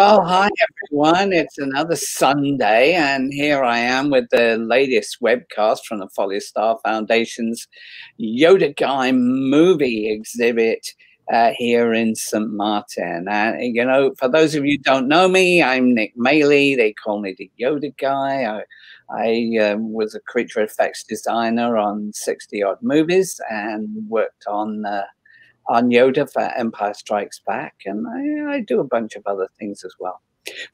Well, hi everyone. It's another Sunday, and here I am with the latest webcast from the Folly Star Foundation's Yoda Guy movie exhibit uh, here in St. Martin. And, you know, for those of you don't know me, I'm Nick Maley. They call me the Yoda Guy. I, I um, was a creature effects designer on 60 odd movies and worked on. Uh, on Yoda for Empire Strikes Back, and I, I do a bunch of other things as well.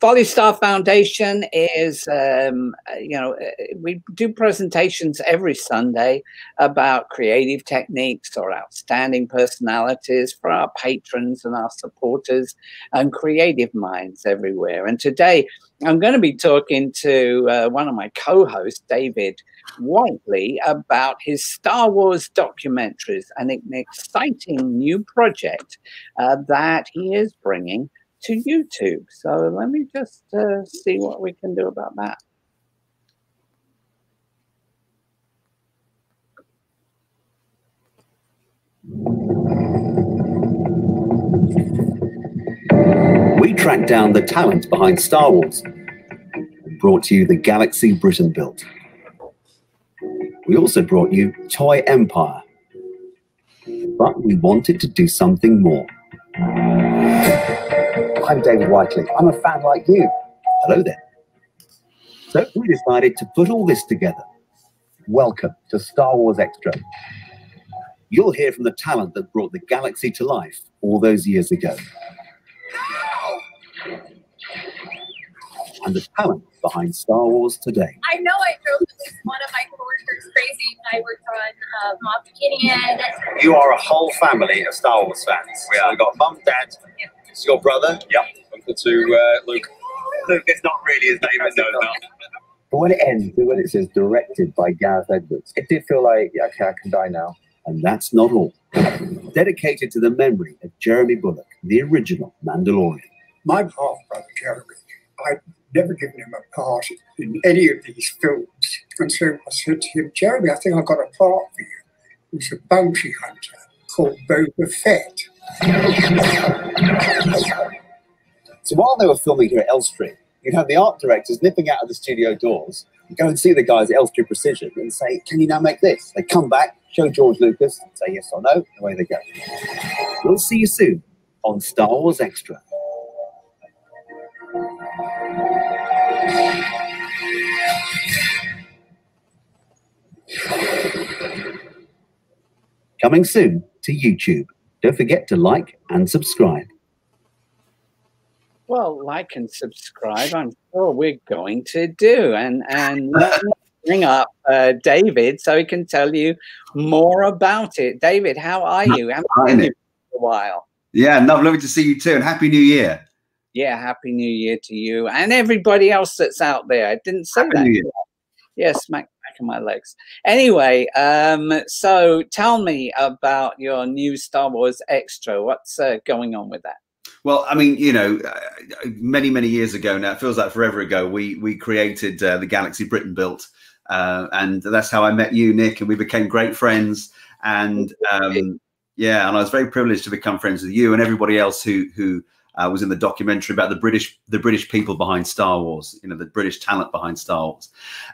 Folly Star Foundation is, um, you know, uh, we do presentations every Sunday about creative techniques or outstanding personalities for our patrons and our supporters and creative minds everywhere. And today I'm going to be talking to uh, one of my co hosts, David Whiteley, about his Star Wars documentaries and an exciting new project uh, that he is bringing to YouTube. So let me just uh, see what we can do about that. We tracked down the talent behind Star Wars and brought you the galaxy Britain built. We also brought you Toy Empire. But we wanted to do something more. I'm David Whiteley. I'm a fan like you. Hello there. So we decided to put all this together. Welcome to Star Wars Extra. You'll hear from the talent that brought the galaxy to life all those years ago. And the talent behind Star Wars today. I know I drove at least one of my coworkers crazy when I worked on uh, Moff Gideon. You are a whole family of Star Wars fans. We are. We've got mum, dad, it's your brother? Yep. Uncle to uh, Luke. Luke, it's not really his name, no, no. But when it ends, when it says directed by Gareth Edwards, it did feel like, yeah, okay, I can die now. And that's not all. Dedicated to the memory of Jeremy Bulloch, the original Mandalorian. My half brother, Jeremy, I'd never given him a part in any of these films. And so I said to him, Jeremy, I think I've got a part for you. He's a bounty hunter called Boba Fett. So while they were filming here at Elstree, you'd have the art directors nipping out of the studio doors, go and see the guys at Elstree Precision and say, Can you now make this? They come back, show George Lucas, say yes or no, and away they go. We'll see you soon on Star Wars Extra. Coming soon to YouTube. Don't forget to like and subscribe. Well, like and subscribe. I'm sure we're going to do, and and bring up uh, David so he can tell you more about it. David, how are you? Haven't seen you for a while. Yeah, lovely to see you too, and happy New Year. Yeah, happy New Year to you and everybody else that's out there. I didn't say happy that. Yes, smack back of my legs. Anyway, um, so tell me about your new Star Wars extra. What's uh, going on with that? Well, I mean, you know, uh, many many years ago now, it feels like forever ago. We we created uh, the Galaxy Britain built, uh, and that's how I met you, Nick, and we became great friends. And um, yeah, and I was very privileged to become friends with you and everybody else who who uh, was in the documentary about the British the British people behind Star Wars, you know, the British talent behind Star Wars.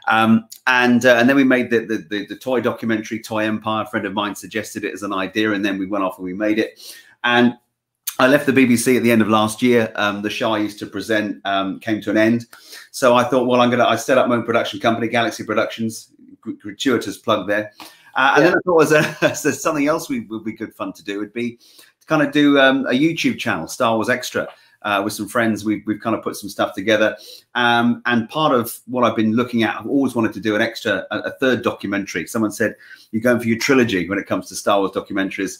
Um, and uh, and then we made the, the, the the toy documentary, Toy Empire. A friend of mine suggested it as an idea, and then we went off and we made it. And I left the BBC at the end of last year. Um, the show I used to present um, came to an end, so I thought, well, I'm gonna. I set up my own production company, Galaxy Productions. Gratuitous plug there. Uh, and yeah. then I thought, as, a, as something else we, would be good fun to do, would be kind of do um, a YouTube channel, Star Wars Extra, uh, with some friends. We've, we've kind of put some stuff together. Um, and part of what I've been looking at, I've always wanted to do an extra, a, a, third documentary. Someone said, you're going for your trilogy when it comes to Star Wars documentaries.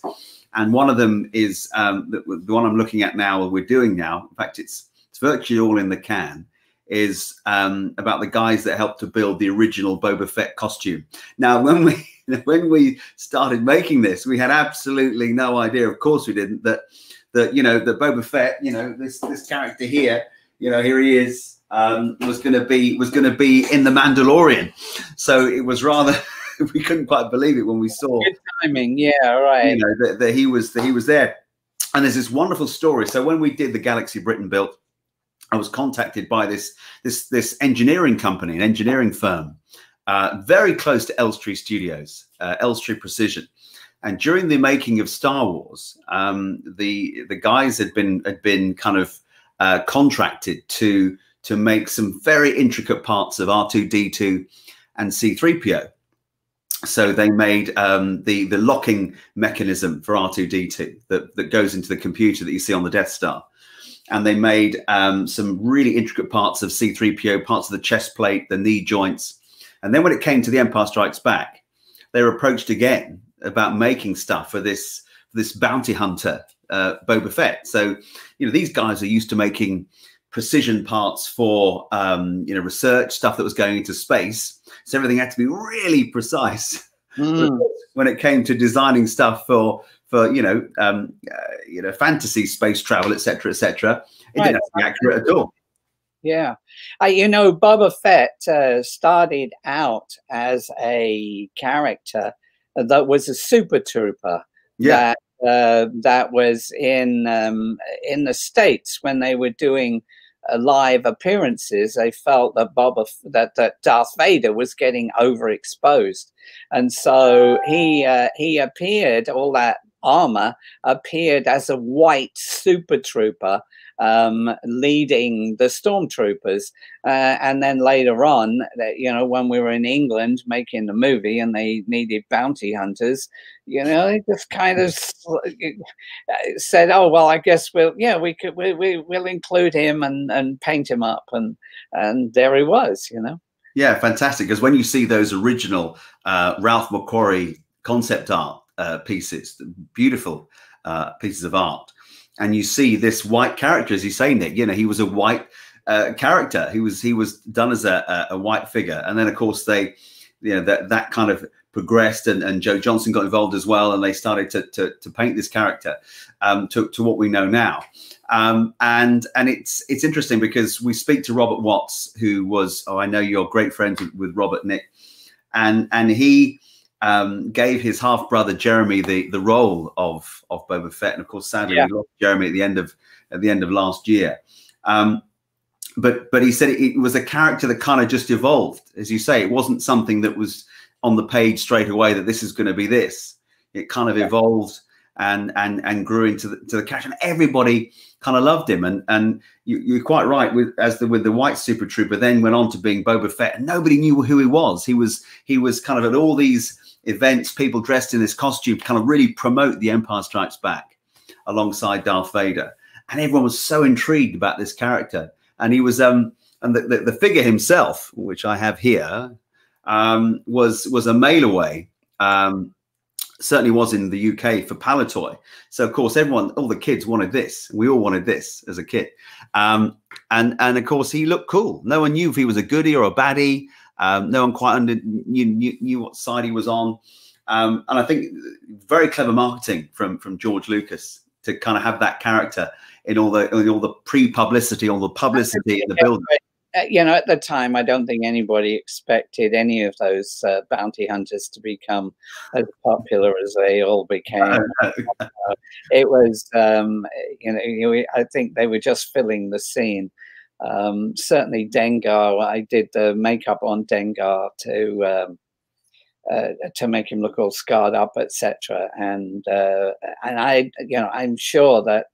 And one of them is um, the, the, one I'm looking at now, or we're doing now. In fact, it's, it's virtually all in the can is um, about the guys that helped to build the original Boba Fett costume. Now, when we when we started making this, we had absolutely no idea. Of course, we didn't that that you know that Boba Fett, you know this this character here, you know here he is, um, was going to be was going to be in the Mandalorian. So it was rather. we couldn't quite believe it when we saw Good timing, yeah, right. You know that, that he was that he was there, and there's this wonderful story. So when we did the Galaxy Britain built, I was contacted by this this this engineering company, an engineering firm, uh, very close to Elstree Studios, uh, Elstree Precision. And during the making of Star Wars, um, the the guys had been had been kind of uh, contracted to to make some very intricate parts of R2D2 and C3PO. So they made um, the the locking mechanism for R2D2 that that goes into the computer that you see on the Death Star and they made um, some really intricate parts of C3PO, parts of the chest plate, the knee joints. And then when it came to The Empire Strikes Back, they were approached again about making stuff for this for this bounty hunter, uh, Boba Fett. So, you know, these guys are used to making precision parts for um, you know research stuff that was going into space. So everything had to be really precise. Mm. when it came to designing stuff for for you know um, uh, you know fantasy space travel, etc., etc. It right. didn't have to be accurate at all. Yeah, uh, you know, Boba Fett uh, started out as a character that was a super trooper. Yeah. That, uh, that was in um, in the states when they were doing uh, live appearances. They felt that Boba that that Darth Vader was getting overexposed, and so he uh, he appeared all that armor appeared as a white super trooper um, leading the stormtroopers. Uh, and then later on, you know, when we were in England making the movie and they needed bounty hunters, you know, they just kind of uh, said, "Oh well, I guess we'll, yeah, we could, we, we will include him and and paint him up," and and there he was, you know. Yeah, fantastic. Because when you see those original uh, Ralph McQuarrie concept art uh, pieces, beautiful uh, pieces of art. And you see this white character, as you say, Nick. You know, he was a white uh, character. He was he was done as a, a, white figure, and then of course they, you know, that that kind of progressed, and, and Joe Johnston got involved as well, and they started to to, to paint this character um, to to what we know now. Um, and and it's it's interesting because we speak to Robert Watts, who was oh I know you're great friends with Robert Nick, and and he um, gave his half brother Jeremy the the role of of Boba Fett, and of course, sadly, yeah. lost Jeremy at the end of at the end of last year. Um, but but he said it, it, was a character that kind of just evolved, as you say. It wasn't something that was on the page straight away that this is going to be this. It kind of yeah. evolved and and and grew into the to the character, and everybody kind of loved him. And and you, are quite right with as the with the White Super Trooper, then went on to being Boba Fett, and nobody knew who he was. He was he was kind of at all these events, people dressed in this costume kind of really promote The Empire Strikes Back alongside Darth Vader. And everyone was so intrigued about this character. And he was, um, and the, the, the figure himself, which I have here, um, was was a mail away. Um, certainly was in the UK for Palitoy. So of course, everyone, all the kids wanted this. We all wanted this as a kid. Um, and and of course, he looked cool. No one knew if he was a goodie or a baddie. Um, no one quite under, knew, knew, knew what side he was on. Um, and I think very clever marketing from from George Lucas to kind of have that character in all the in all the pre-publicity, all the publicity in the building. Uh, you know, at the time, I don't think anybody expected any of those uh, bounty hunters to become as popular as they all became. uh, it was, um, you know, I think they were just filling the scene. Um, certainly, Dengar. I did the makeup on Dengar to um, uh, to make him look all scarred up, etc. And uh, and I, you know, I'm sure that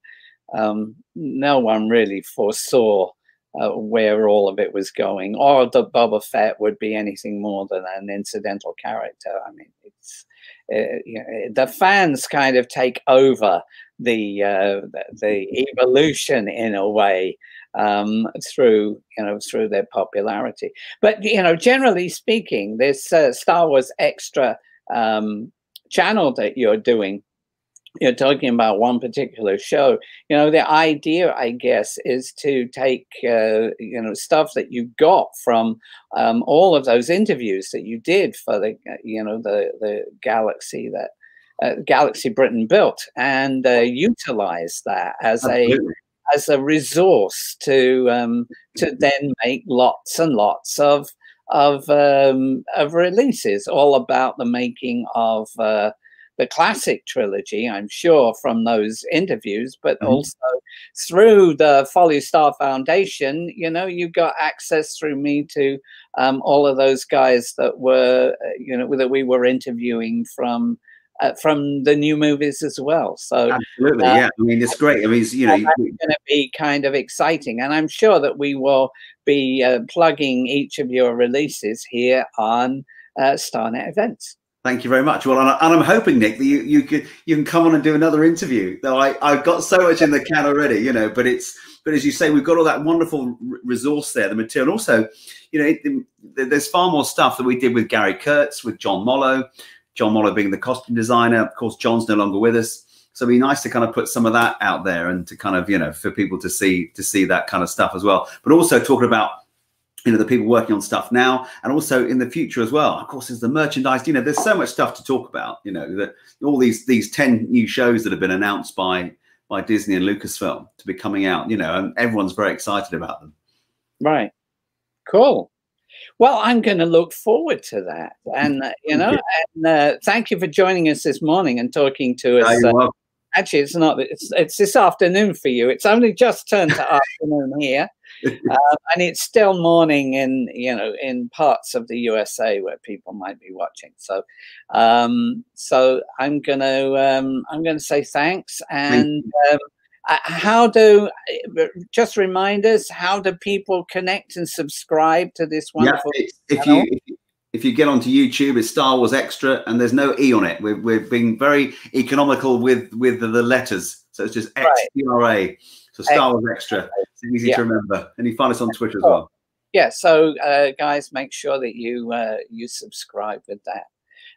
um, no one really foresaw uh, where all of it was going, or that Boba Fett would be anything more than an incidental character. I mean, it's uh, you know, the fans kind of take over the uh, the evolution in a way um, through you know through their popularity. But you know, generally speaking, this uh, Star Wars Extra um, channel that you're doing, you're talking about one particular show. You know, the idea, I guess, is to take uh, you know stuff that you got from um, all of those interviews that you did for the you know the the galaxy that. Uh, Galaxy Britain built and uh, utilize that as Absolutely. a as a resource to um, to then make lots and lots of of um, of releases, all about the making of uh, the classic trilogy, I'm sure, from those interviews, but Mhm. also through the Folly Star Foundation, you know, you got access through me to um, all of those guys that were, uh, you know, that we were interviewing from. Uh, from the new movies as well, so Absolutely, Uh, yeah. I mean, it's great. I mean, it's, you know, that's going to be kind of exciting. And I'm sure that we will be uh, plugging each of your releases here on uh, StarNet events. Thank you very much. Well, and, I, and I'm hoping, Nick, that you you can you can come on and do another interview. Though I I've got so much in the can already, you know. But it's but as you say, we've got all that wonderful resource there, the material. And also, you know, it, it- there's far more stuff that we did with Gary Kurtz, with John Mollo. John Mollo being the costume designer. Of course, John's no longer with us. So it'd be nice to kind of put some of that out there and to kind of, you know, for people to see to see that kind of stuff as well. But also talking about you know the people working on stuff now and also in the future as well of course there's the merchandise you know there's so much stuff to talk about you know that all these these 10 new shows that have been announced by by disney and lucasfilm to be coming out you know and everyone's very excited about them Right. Cool. Well, I'm going to look forward to that. And, uh, you know, and uh, thank you for joining us this morning and talking to us. Uh, actually, it's not, it's, it's this afternoon for you. It's only just turned to afternoon here. Um, and it's still morning in, you know, in parts of the USA where people might be watching. So, um, so I'm going to, um, I'm going to say thanks. And, um, uh, how do uh, just remind us how do people connect and subscribe to this yeah wonderful if, if if you- if you get onto youtube it's star wars extra and there's no e on it. We're, we're being very economical with with the, the letters. So it's just Right. xtra so star wars extra. It's easy Yeah. to remember. And you find us on twitter as well. Yeah so uh, guys make sure that you uh, you subscribe with that.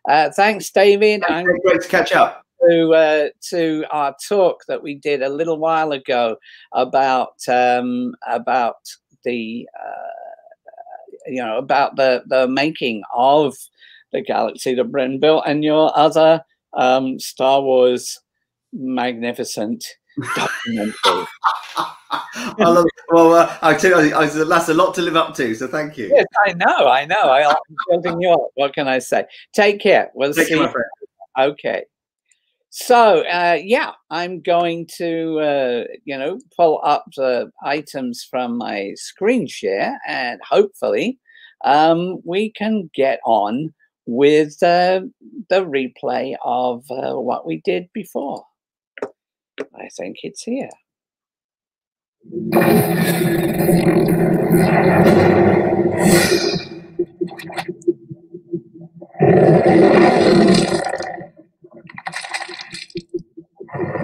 Uh, thanks david. Great to catch up to uh, to our talk that we did a little while ago about um, about the uh, you know about the the making of the galaxy that Britain built and your other um, Star Wars magnificent documentary. I love well, uh, I tell you, I, that's a lot to live up to. So thank you. yes, I know, I know. I, I'm building you up. What can I say? Take care. We'll Take see. care, my friend. Okay. So uh, yeah, I'm going to uh, you know pull up the items from my screen share, and hopefully um, we can get on with uh, the replay of uh, what we did before. I think it's here.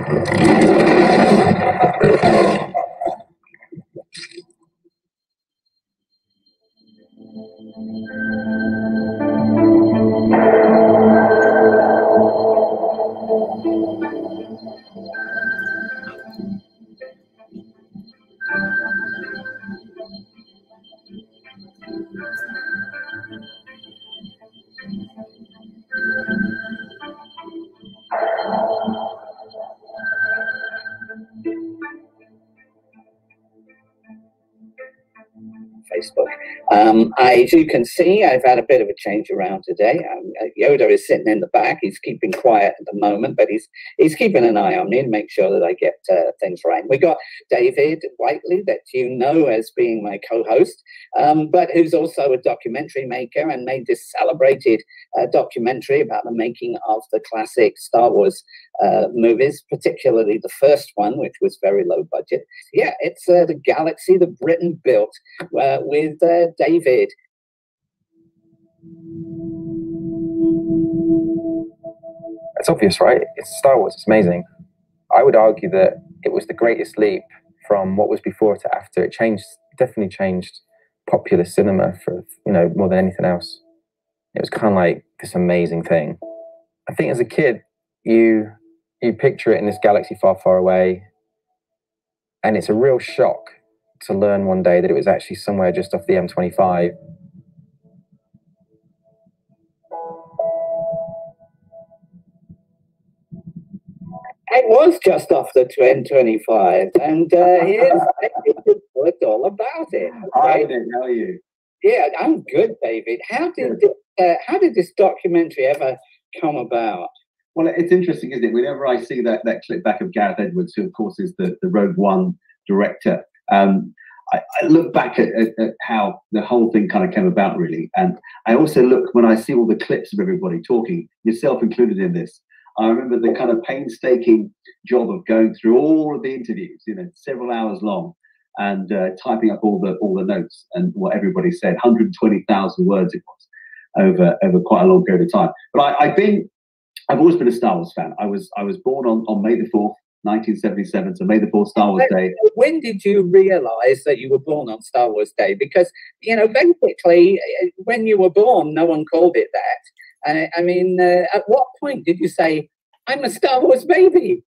Facebook. Um, as you can see, I've had a bit of a change around today. Um, uh, Yoda is sitting in the back. He's keeping quiet at the moment, but he's he's keeping an eye on me to make sure that I get uh, things right. We got David Whiteley, that you know as being my co-host, um, but who's also a documentary maker and made this celebrated uh, documentary about the making of the classic Star Wars uh, movies, particularly the first one, which was very low budget. Yeah, it's uh, the galaxy that Britain built uh, with David. It's obvious, right? It's Star Wars. It's amazing. I would argue that it was the greatest leap from what was before to after. It changed, definitely changed popular cinema for you know more than anything else. It was kind of like this amazing thing. I think as a kid, you you picture it in this galaxy far, far away, and it's a real shock to learn one day that it was actually somewhere just off the M25 It was just off the M25, and uh, here's David all about it. I didn't know you. Yeah, I'm good, David. How did uh, how did this documentary ever come about? Well, it's interesting, isn't it? Whenever I see that, that clip back of Gareth Edwards, who of course is the, the Rogue One director, um, I, I, look back at, at, at, how the whole thing kind of came about, really. And I also look when I see all the clips of everybody talking, yourself included in this. I remember the kind of painstaking job of going through all of the interviews, you know, several hours long, and uh, typing up all the all the notes and what everybody said. 120,000 words it was over over quite a long period of time. But I, I've been, I've always been a Star Wars fan. I was I was born on on May the fourth, 1977. So May the 4th, Star Wars Day. When did you realize that you were born on Star Wars Day? Because, you know, basically, uh, when you were born, no one called it that. Uh, I mean, uh, at what point did you say, I'm a Star Wars baby?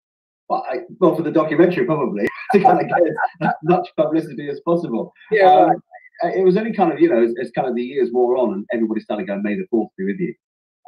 Well, I, well for the documentary, probably, to kind of get as much publicity as possible. Yeah. Um, it was only kind of, you know, as, as, kind of the years wore on and everybody started going, May the 4th be with you.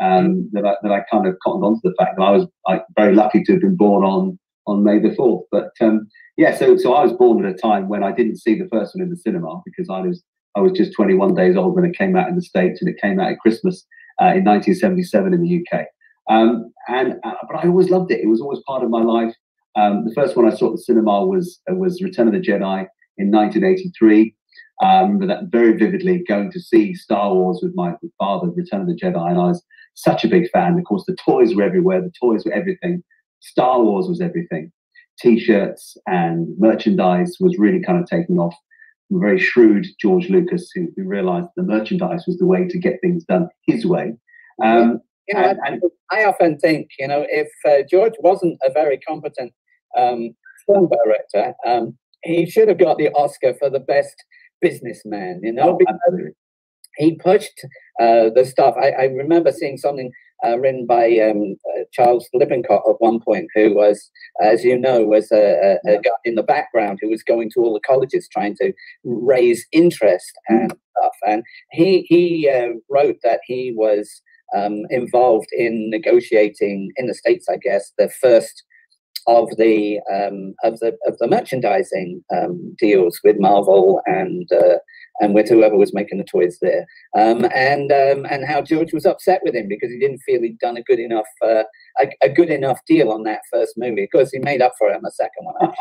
Um, mm. that, I, that I kind of cottoned onto the fact that I was like, very lucky to have been born on on May the 4th. But um, yeah, so so I was born at a time when I didn't see the first one in the cinema because I was I was just 21 days old when it came out in the States and it came out at Christmas uh, in 1977 in the UK. Um, and uh, but I always loved it. It was always part of my life. Um, the first one I saw at the cinema was uh, was Return of the Jedi in 1983. I remember that very vividly, going to see Star Wars with my father, Return of the Jedi, and I was such a big fan. Of course, the toys were everywhere. The toys were everything. Star Wars was everything. T-shirts and merchandise was really kind of taking off. Very shrewd George Lucas, who, who realised the merchandise was the way to get things done his way. Um, you know, and, and, I often think, you know, if uh, George wasn't a very competent um, film director, um, he should have got the Oscar for the best businessman. You know, oh, he pushed uh, the stuff. I, I, remember seeing something uh, written by um, uh, Charles Lippincott at one point, who was, as you know, was a, a, a, guy in the background who was going to all the colleges trying to raise interest and stuff. And he he uh, wrote that he was um, involved in negotiating in the states, I guess, the first of the um, of the of the merchandising um, deals with Marvel and uh, and with whoever was making the toys there, um, and um, and how George was upset with him because he didn't feel he'd done a good enough uh, a, a, good enough deal on that first movie. Of course, he made up for it on the second one.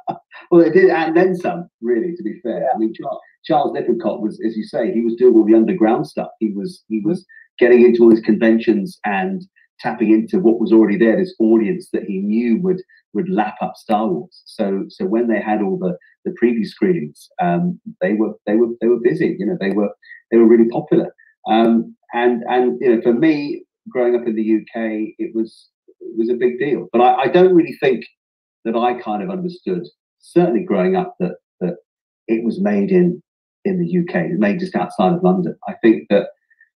well, it did, and then some. Really, to be fair, yeah. I mean, Charles, Charles Lippincott was, as you say, he was doing all the underground stuff. He was he was getting into all these conventions and tapping into what was already there, this audience that he knew would would lap up Star Wars. So so when they had all the the preview screenings, um, they were they were they were busy. You know, they were they were really popular. Um, and and you know, for me, growing up in the UK, it was it was a big deal. But I, I don't really think that I kind of understood. Certainly, growing up, that that it was made in in the UK, made just outside of London. I think that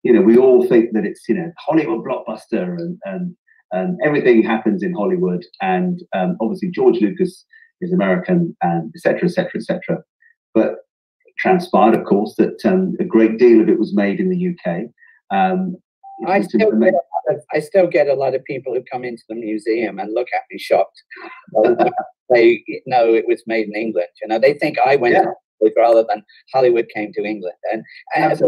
you know we all think that it's you know Hollywood blockbuster and and and everything happens in Hollywood. And um, obviously George Lucas is American, and etc. etc. etc. But transpired, of course, that um, a great deal of it was made in the UK. Um, I still, get of, I still get a lot of people who come into the museum and look at me shocked. they know it was made in England. You know, they think I went yeah. rather than Hollywood came to England. And, and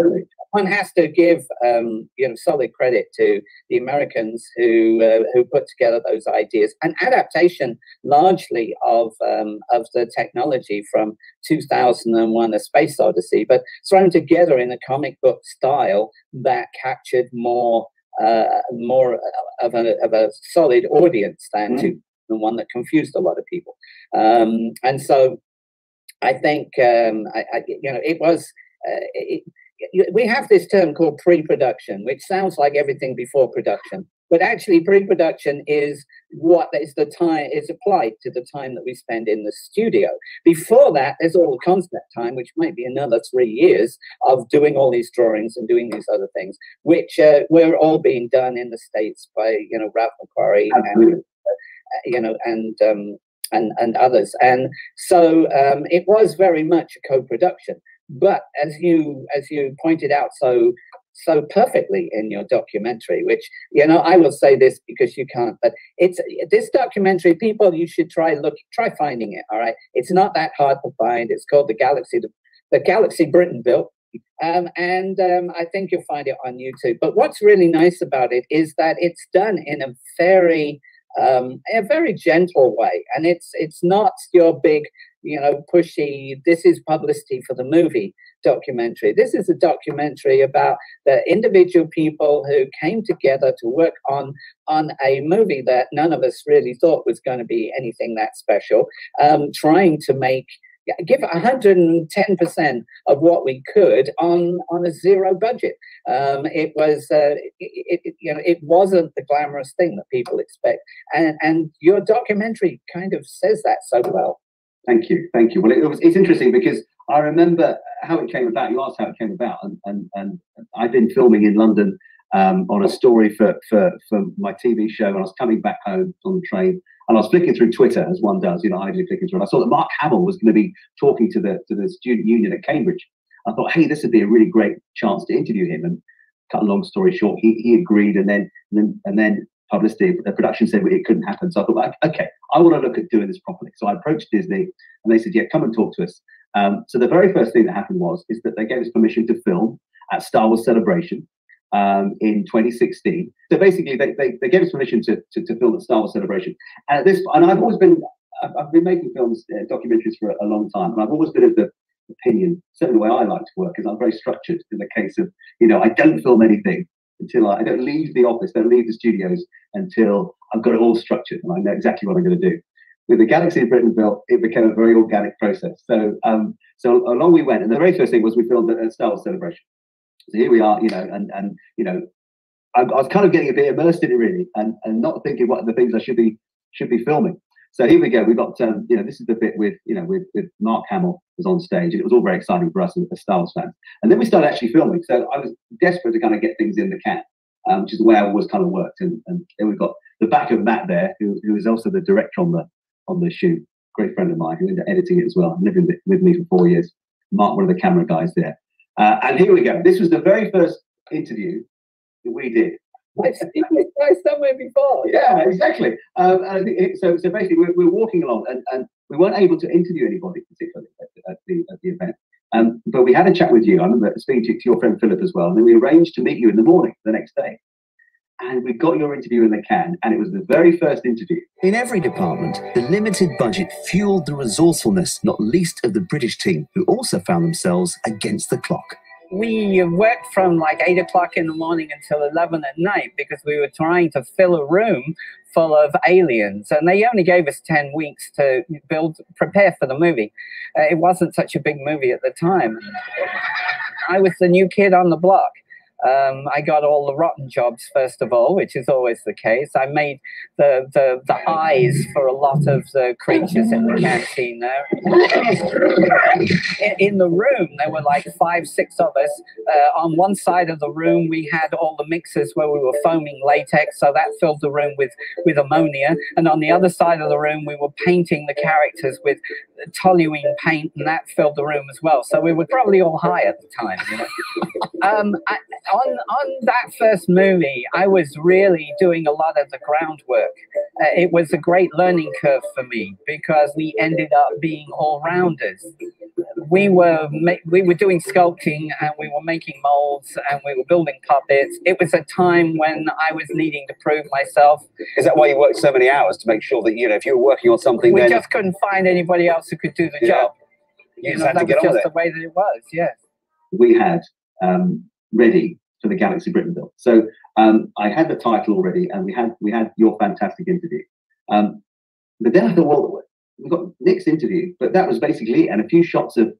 one has to give um, you know solid credit to the Americans who uh, who put together those ideas. An adaptation largely of um, of the technology from 2001: A Space Odyssey, but thrown together in a comic book style that captured more uh, more of a, of a solid audience than mm-hmm. the one that confused a lot of people. Um, and so I think um, I, I, you know it was. Uh, it, we have this term called pre-production, which sounds like everything before production, but actually pre-production is what is the time is applied to the time that we spend in the studio. Before that, there's all the concept time, which might be another three years of doing all these drawings and doing these other things, which uh, were all being done in the states by you know Ralph McQuarrie and uh, you know and um, and and others, and so um, it was very much a co-production. But as you as you pointed out so so perfectly in your documentary, which you know I will say this because you can't, but it's this documentary. People, you should try look try finding it. All right, it's not that hard to find. It's called the Galaxy the, Galaxy Britain built. Um, and um, I think you'll find it on YouTube. But what's really nice about it is that it's done in a very um, a very gentle way, and it's it's not your big, you know, pushy. This is publicity for the movie documentary. This is a documentary about the individual people who came together to work on on a movie that none of us really thought was going to be anything that special, um, trying to make give 110% of what we could on on a zero budget um, it was uh, it, it, you know it wasn't the glamorous thing that people expect and and your documentary kind of says that so well thank you thank you well it, was it's interesting because i remember how it came about you asked how it came about and and, and i've been filming in london um, on a story for, for, for my TV show, and I was coming back home on the train, and I was flicking through Twitter as one does, you know, idly flicking through. And I saw that Mark Hamill was going to be talking to the to the student union at Cambridge. I thought, hey, this would be a really great chance to interview him. And cut a long story short, he, he agreed, and then and then and then publicity, the production said it couldn't happen. So I thought, okay, I want to look at doing this properly. So I approached Disney, and they said, yeah, come and talk to us. Um, so the very first thing that happened was is that they gave us permission to film at Star Wars Celebration um, in 2016. So basically, they, they, they, gave us permission to, to, to film at Star Wars Celebration. And this, and I've always been, I've, I've been making films, uh, documentaries for a, a, long time, and I've always been of the opinion, certainly the way I like to work, is I'm very structured in the case of, you know, I don't film anything until I, I don't leave the office, don't leave the studios until I've got it all structured and I know exactly what I'm going to do. With the Galaxy of Britain built, it became a very organic process. So, um, so along we went, and the very first thing was we filmed a Star Wars Celebration. So here we are, you know, and and you know, I, I, was kind of getting a bit immersed in it really, and and not thinking what the things I should be should be filming. So here we go. We got um, you know, this is the bit with you know with with Mark Hamill was on stage, and it was all very exciting for us as Star Wars fans. And then we started actually filming. So I was desperate to kind of get things in the can, um, which is the way I always kind of worked. And and then we've got the back of Matt there, who who is also the director on the on the shoot. Great friend of mine who ended up editing it as well, living with me for four years. Mark, one of the camera guys there. Uh, and here we go. This was the very first interview that we did. I've seen this guy somewhere before. Yeah, exactly. Um, and it, so, so basically, we're, we're walking along, and, and we weren't able to interview anybody particularly at, at, the, at the event. Um, but we had a chat with you. I remember speaking to, to your friend Philip as well, and then we arranged to meet you in the morning the next day and we got your interview in the can, and it was the very first interview. In every department, the limited budget fueled the resourcefulness, not least of the British team, who also found themselves against the clock. We worked from like 8 o'clock in the morning until 11 at night because we were trying to fill a room full of aliens, and they only gave us 10 weeks to build, prepare for the movie. Uh, it wasn't such a big movie at the time. I was the new kid on the block um, I got all the rotten jobs first of all, which is always the case. I made the the, the eyes for a lot of the creatures in the canteen there. in, the room, there were like five, six of us. Uh, on one side of the room, we had all the mixers where we were foaming latex, so that filled the room with with ammonia. And on the other side of the room, we were painting the characters with toluene paint, and that filled the room as well. So we were probably all high at the time. You know? um, I, on on that first movie, I was really doing a lot of the groundwork. Uh, it was a great learning curve for me because we ended up being all rounders. We were we were doing sculpting and we were making molds and we were building puppets. It was a time when I was needing to prove myself. Is that why you worked so many hours to make sure that you know if you were working on something? We then... just couldn't find anybody else who could do the yeah. job. You, you know, that was just the way that it was. Yes. We had um, ready for the Galaxy Britain built. So um, I had the title already, and we had we had your fantastic interview. Um, but then I thought, well, we got Nick's interview, but that was basically it, and a few shots of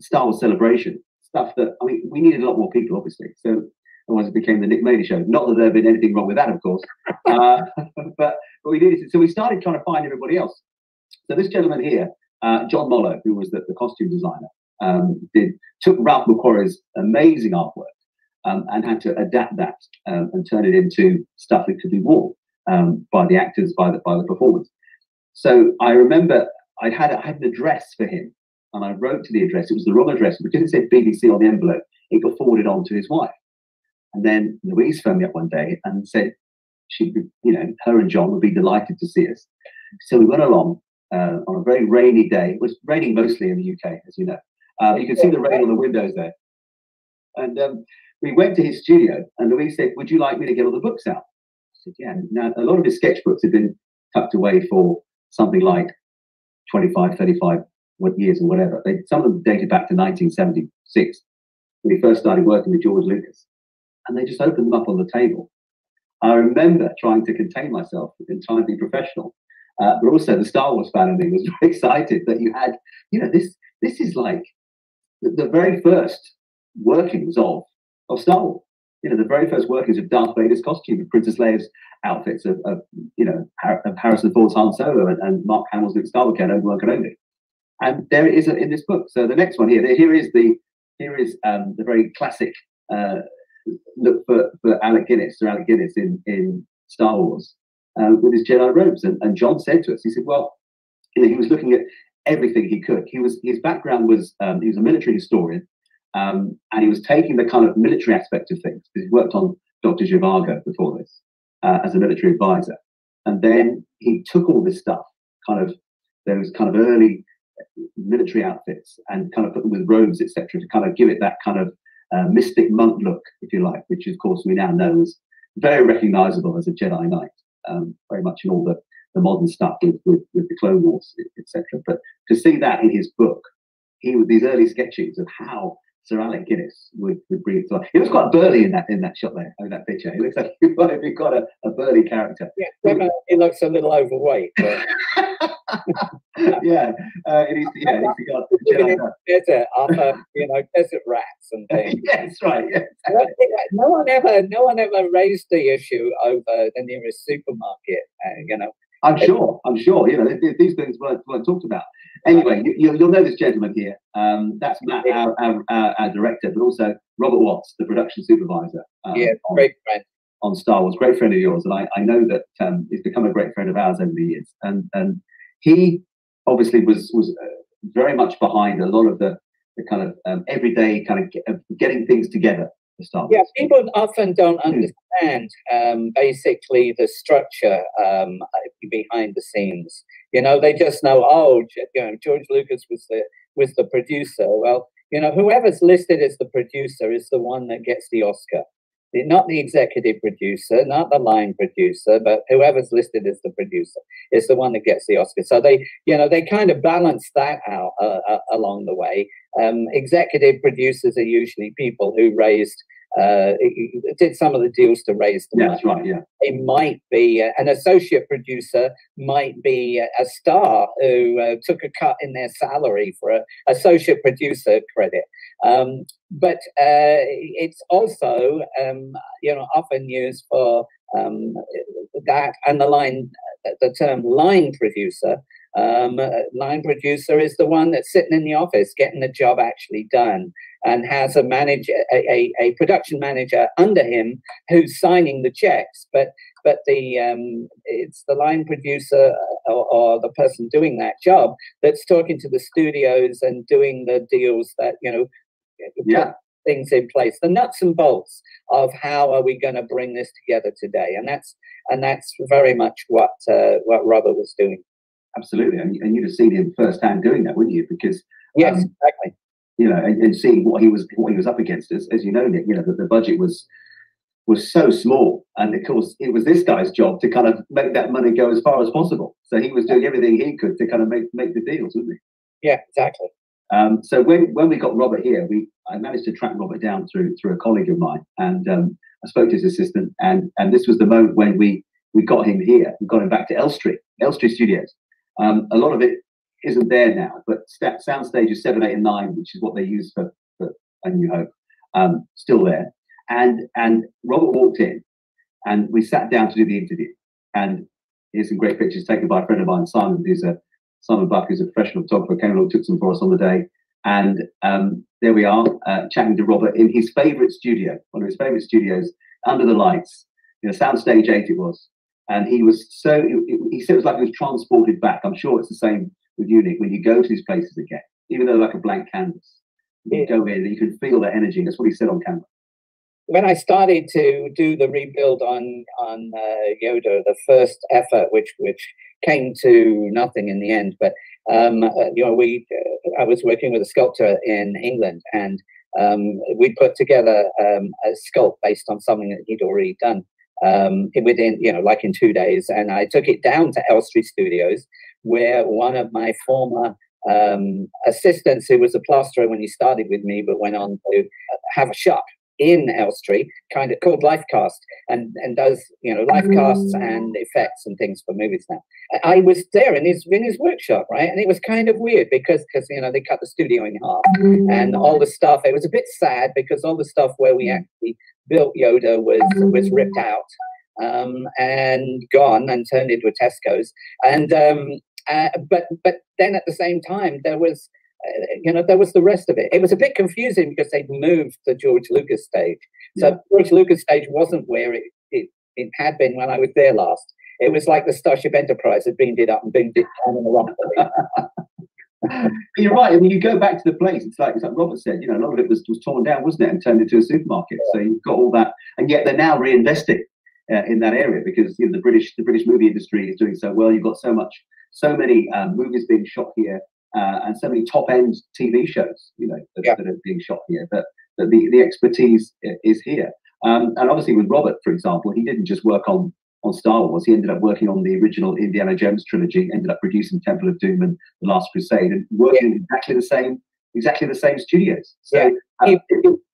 Star Wars Celebration stuff. That I mean, we needed a lot more people, obviously. So otherwise, it became the Nick Maley show. Not that there had been anything wrong with that, of course, uh, but, but we needed. So we started trying to find everybody else. So this gentleman here, uh, John Mollo, who was the, the costume designer, um, did took Ralph McQuarrie's amazing artwork um, and had to adapt that um, and turn it into stuff that could be worn um, by the actors, by the by the performers. So I remember I had I had an address for him, and I wrote to the address. It was the wrong address because it said BBC on the envelope. It got forwarded on to his wife, and then Louise phoned me up one day and said she'd you know, her and John would be delighted to see us. So we went along uh, on a very rainy day. It was raining mostly in the UK, as you know. Uh, you can see the rain on the windows there. And um, we went to his studio, and Louise said, "Would you like me to get all the books out?" I said, "Yeah." Now, a lot of his sketchbooks had been tucked away for something like 25, 35 what years or whatever. They, some of them dated back to 1976 when he first started working with George Lucas, and they just opened them up on the table. I remember trying to contain myself and trying to be professional, uh, but also the Star Wars fan in me was very excited that you had, you know, this this is like the, the very first workings of of Star Wars. You know, the very first workings of Darth Vader's costume, of Princess Leia's outfits, of, of you know, of Harrison Ford's Han Solo and, and Mark Hamill's Luke Skywalker and Obi Wan. And there it is in this book. So the next one here, here is the here is um, the very classic uh, look for, for Alec Guinness, Sir Alec Guinness in in Star Wars uh, with his Jedi robes. And, and John said to us, he said, well, you know, he was looking at everything he could. He was his background was um, he was a military historian, um, and he was taking the kind of military aspect of things he worked on Dr. Zhivago before this uh, as a military advisor, and then he took all this stuff, kind of those kind of early military outfits, and kind of put them with robes, etc., to kind of give it that kind of uh, mystic monk look, if you like, which of course we now know is very recognizable as a Jedi Knight, um, very much in all the the modern stuff with, with, with the Clone Wars, etc. But to see that in his book, he with these early sketches of how Sir Alec Guinness would, would breathe life. He looks quite burly in that in that shot there, in that picture. He looks like he might have got a, a burly character. Yeah, he looks a little overweight. But... yeah, uh, it is. Yeah, he's got desert, up, you know, desert rats and things. yes, right. Yes. No one ever, no one ever raised the issue over the nearest supermarket. Uh, you know, I'm sure. I'm sure. You know, these things weren't, weren't talked about. Anyway, you, will know this gentleman here. Um, that's Matt, our, our, our, our, director, but also Robert Watts, the production supervisor. Um, yeah, great friend on Star Wars, great friend of yours, and I, I know that um, he's become a great friend of ours over the years. And and he obviously was was uh, very much behind a lot of the the kind of um, everyday kind of get, uh, getting things together yeah, people often don't hmm. understand um, basically the structure um, behind the scenes. You know, they just know, oh, you know, George Lucas was the was the producer. Well, you know, whoever's listed as the producer is the one that gets the Oscar not the executive producer, not the line producer, but whoever's listed as the producer is the one that gets the Oscar. So they, you know, they kind of balance that out uh, uh, along the way. Um, executive producers are usually people who raised uh, did some of the deals to raise the yeah, money. Right, yeah. It might be uh, an associate producer, might be a star who uh, took a cut in their salary for an associate producer credit. Um, but uh, it's also, um, you know, often used for um, that and the line, the term line producer um, line producer is the one that's sitting in the office getting the job actually done and has a manager, a, a, a production manager under him who's signing the checks. But but the um, it's the line producer uh, or, or, the person doing that job that's talking to the studios and doing the deals that you know yeah. things in place the nuts and bolts of how are we going to bring this together today and that's and that's very much what uh, what robert was doing absolutely. And, and you'd have seen him firsthand doing that, wouldn't you? Because yes, um, exactly. You know, and, and, seeing what he was what he was up against, as, as you know, Nick. You know, that the budget was was so small, and of course, it was this guy's job to kind of make that money go as far as possible. So he was doing everything he could to kind of make make the deals, wasn't he? Yeah, exactly. Um, so when when we got Robert here, we I managed to track Robert down through through a colleague of mine, and um, I spoke to his assistant, and and this was the moment when we we got him here. We got him back to Elstree, Elstree Studios, um, a lot of it isn't there now, but sound stages seven, eight, and nine, which is what they use for, for A New Hope, um, still there. And and Robert walked in, and we sat down to do the interview. And here's some great pictures taken by a friend of mine, Simon, who's a Simon Buck, who's a professional photographer, came along, took some for us on the day. And um, there we are, uh, chatting to Robert in his favourite studio, one of his favourite studios, under the lights. You know, Soundstage 8 it was. And he was so, he said it was like he was transported back. I'm sure it's the same with you Nick when you go to these places again, even though they're like a blank canvas. You yeah. go in and you can feel that energy. That's what he said on camera. When I started to do the rebuild on on uh, Yoda, the first effort, which which came to nothing in the end, but um, uh, you know, we uh, I was working with a sculptor in England, and um, we put together um, a sculpt based on something that he'd already done um, within, you know, like in two days. And I took it down to Elstree Studios, where one of my former um, assistants, who was a plasterer when he started with me, but went on to have a shop in Elstree, kind of called Lifecast, and and does you know life casts and effects and things for movies now. I was there in his in his workshop, right, and it was kind of weird because because you know they cut the studio in half and all the stuff. It was a bit sad because all the stuff where we actually built Yoda was was ripped out um, and gone and turned into a Tesco's. And um, uh, but but then at the same time there was uh, you know there was the rest of it. It was a bit confusing because they'd moved the George Lucas stage. So yeah. George Lucas stage wasn't where it, it it had been when I was there last. It was like the Starship Enterprise had been did up and been did down in the wrong You're right. I mean, you go back to the place. It's like, it's like Robert said. You know, a lot of it was, was torn down, wasn't it, and turned into a supermarket. So you've got all that, and yet they're now reinvesting uh, in that area because you know the British the British movie industry is doing so well. You've got so much, so many um, movies being shot here, uh, and so many top end TV shows. You know that, yeah. that are being shot here. That that the the expertise is here. Um, and obviously with Robert, for example, he didn't just work on on Star Wars. He ended up working on the original Indiana Jones trilogy, ended up producing Temple of Doom and The Last Crusade, and working yeah. in exactly the same exactly the same studios. So yeah. Um,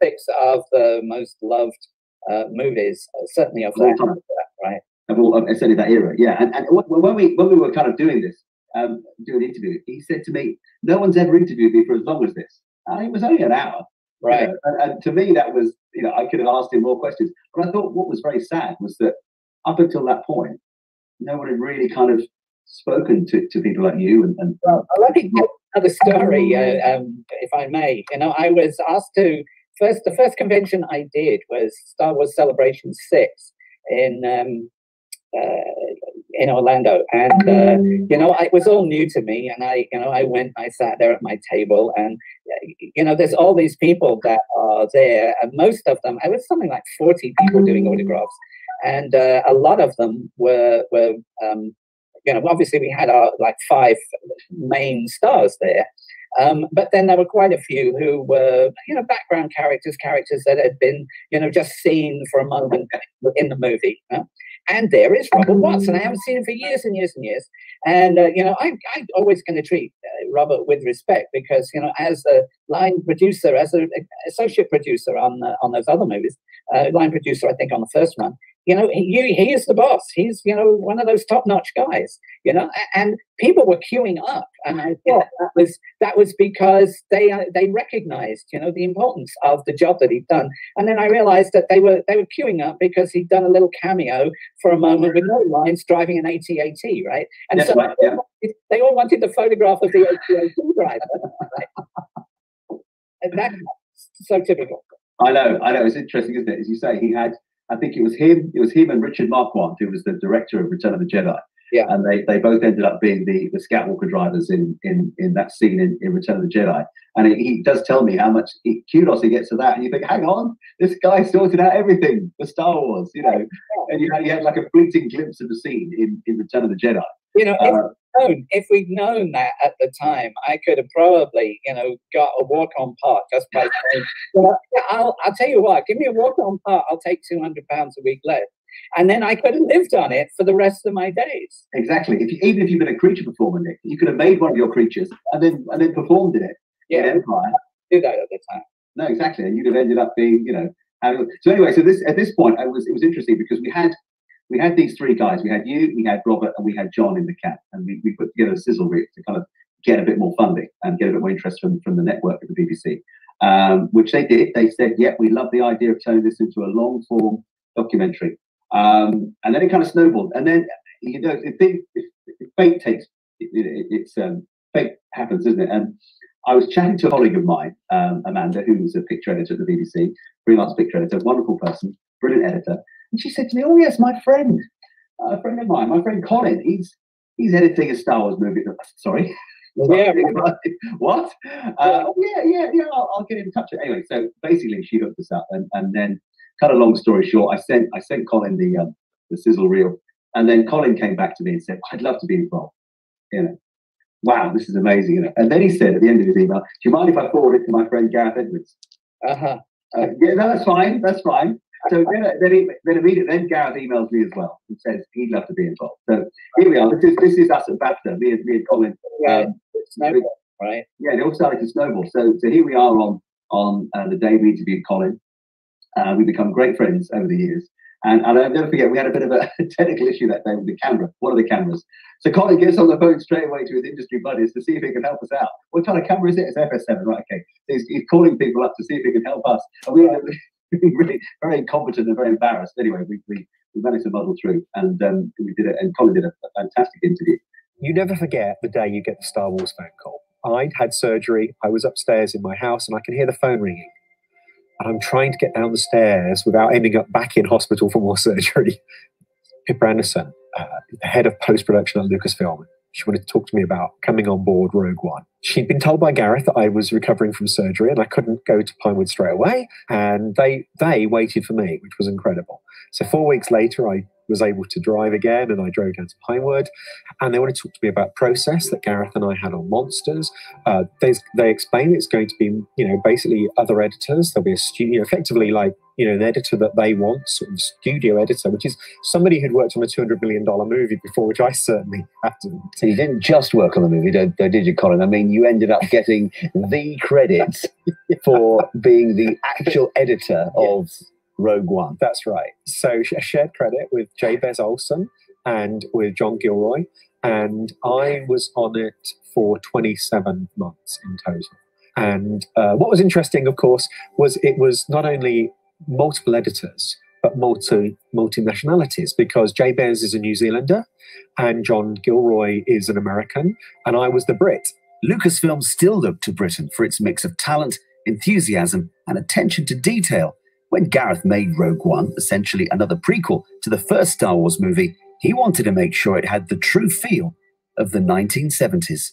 picks of the most loved uh, movies, uh, certainly of that, right? Of all, of, certainly that era, yeah. And, and when we when we were kind of doing this, um, doing an interview, he said to me, "No one's ever interviewed me for as long as this." And it was only an hour, right? You know? and, and to me, that was you know I could have asked him more questions, but I thought what was very sad was that up until that point, no one had really kind of spoken to, to people like you. And, and well, let me tell another story, uh, um, if I may. You know, I was asked to first. The first convention I did was Star Wars Celebration Six in um, in Orlando, and uh, you know, it was all new to me. And I, you know, I went, I sat there at my table, and you know, there's all these people that are there, and most of them, I was something like 40 people doing autographs. And uh, a lot of them were were um, you know obviously we had our like five main stars there. Um, but then there were quite a few who were you know background characters characters that had been you know just seen for a moment in the movie you know? And there is Robert Watson. I haven't seen him for years and years and years. And, uh, you know, I, I'm always going to treat uh, Robert with respect because, you know, as a line producer, as an associate producer on uh, on those other movies, uh, line producer, I think, on the first one, you know, he, he is the boss. He's, you know, one of those top-notch guys, you know, and people were queuing up. And I thought that was that was because they uh, they recognized, you know, the importance of the job that he'd done. And then I realized that they were they were queuing up because he'd done a little cameo for a moment with no lines driving an AT-AT, right? And so right, yeah. they all wanted the photograph of the AT-AT driver. Right? and that's so typical. I know, I know. It's interesting, isn't it? As you say, he had I think it was him. It was him and Richard Marquand, who was the director of Return of the Jedi. Yeah. And they, they both ended up being the, the scout walker drivers in, in, in that scene in, in Return of the Jedi. And he, he does tell me how much he, kudos he gets for that. And you think, hang on, this guy sorted out everything for Star Wars, you know. And you had, you had like a fleeting glimpse of the scene in, in Return of the Jedi. You know, uh, known, if we'd known that at the time, I could have probably, you know, got a walk-on part just by saying, well, I'll, I'll tell you what, give me a walk-on part, I'll take 200 pounds a week less. And then I could have lived on it for the rest of my days. Exactly. If you, even if you've been a creature performer, Nick, you could have made one of your creatures and then and then performed in it. Yeah, Empire. do that at the time. No, exactly. And you'd have ended up being, you know, having, so anyway. So this at this point, I was it was interesting because we had we had these three guys. We had you, we had Robert, and we had John in the camp, and we, we put together a sizzle reel to kind of get a bit more funding and get a bit more interest from, from the network of the BBC, um, which they did. They said, "Yeah, we love the idea of turning this into a long form documentary," um, and then it kind of snowballed. And then you know, if, if, if fate takes it, it, it's um, fate happens, isn't it? And I was chatting to a colleague of mine, um, Amanda, who was a picture editor at the BBC, freelance picture editor, wonderful person, brilliant editor. And she said to me, "Oh yes, my friend, a friend of mine, my friend Colin. He's he's editing a Star Wars movie. Sorry." Yeah. what? Uh, oh, yeah, yeah, yeah. I'll, I'll, get in touch. Anyway, so basically, she hooked us up, and, and then, cut a long story short, I sent I sent Colin the um, the sizzle reel, and then Colin came back to me and said, "I'd love to be involved." You know, wow, this is amazing. You know? And then he said at the end of his email, "Do you mind if I forward it to my friend Gareth Edwards?" Uh-huh. Uh, yeah, no, that's fine. That's fine. So then, then, he, then immediately, then Gareth emails me as well and says he'd love to be involved. So here we are. This is this is us at BAFTA. Me and me and Colin. Yeah, Um, snowball, right? yeah, they all started to snowball. So so here we are on on uh, the day we interviewed Colin. Uh, we become great friends over the years. And, and I'll never forget, we had a bit of a technical issue that day with the camera, one of the cameras. So Colin gets on the phone straight away to his industry buddies to see if he can help us out. What kind of camera is it? It's FS7, right? Okay. He's, he's calling people up to see if he can help us. And we really very incompetent and very embarrassed. Anyway, we, we, we managed to muddle through and um, we did it. And Colin did a, a fantastic interview. You never forget the day you get the Star Wars phone call. I'd had surgery. I was upstairs in my house and I can hear the phone ringing. And I'm trying to get down the stairs without ending up back in hospital for more surgery. Pippa Anderson, uh, the head of post production at Lucasfilm, she wanted to talk to me about coming on board Rogue One. She'd been told by Gareth that I was recovering from surgery and I couldn't go to Pinewood straight away. And they they waited for me, which was incredible. So four weeks later, I was able to drive again and I drove down to Pinewood. And they wanted to talk to me about process that Gareth and I had on Monsters. Uh, they, they explain it's going to be, you know, basically other editors. There'll be a studio, effectively like, you know, an editor that they want, sort of studio editor, which is somebody who'd worked on a $200 million movie before, which I certainly hadn't. So you didn't just work on the movie, though, did you, Colin? I mean, you ended up getting the credits for being the actual editor of Rogue One. That's right. So a shared credit with Jabez Olssen and with John Gilroy, and I was on it for 27 months in total. And uh, what was interesting, of course, was it was not only multiple editors but multi multi nationalities because Jabez is a New Zealander and John Gilroy is an American, and I was the Brit. Lucasfilm still looked to Britain for its mix of talent, enthusiasm, and attention to detail. When Gareth made Rogue One, essentially another prequel to the first Star Wars movie, he wanted to make sure it had the true feel of the 1970s.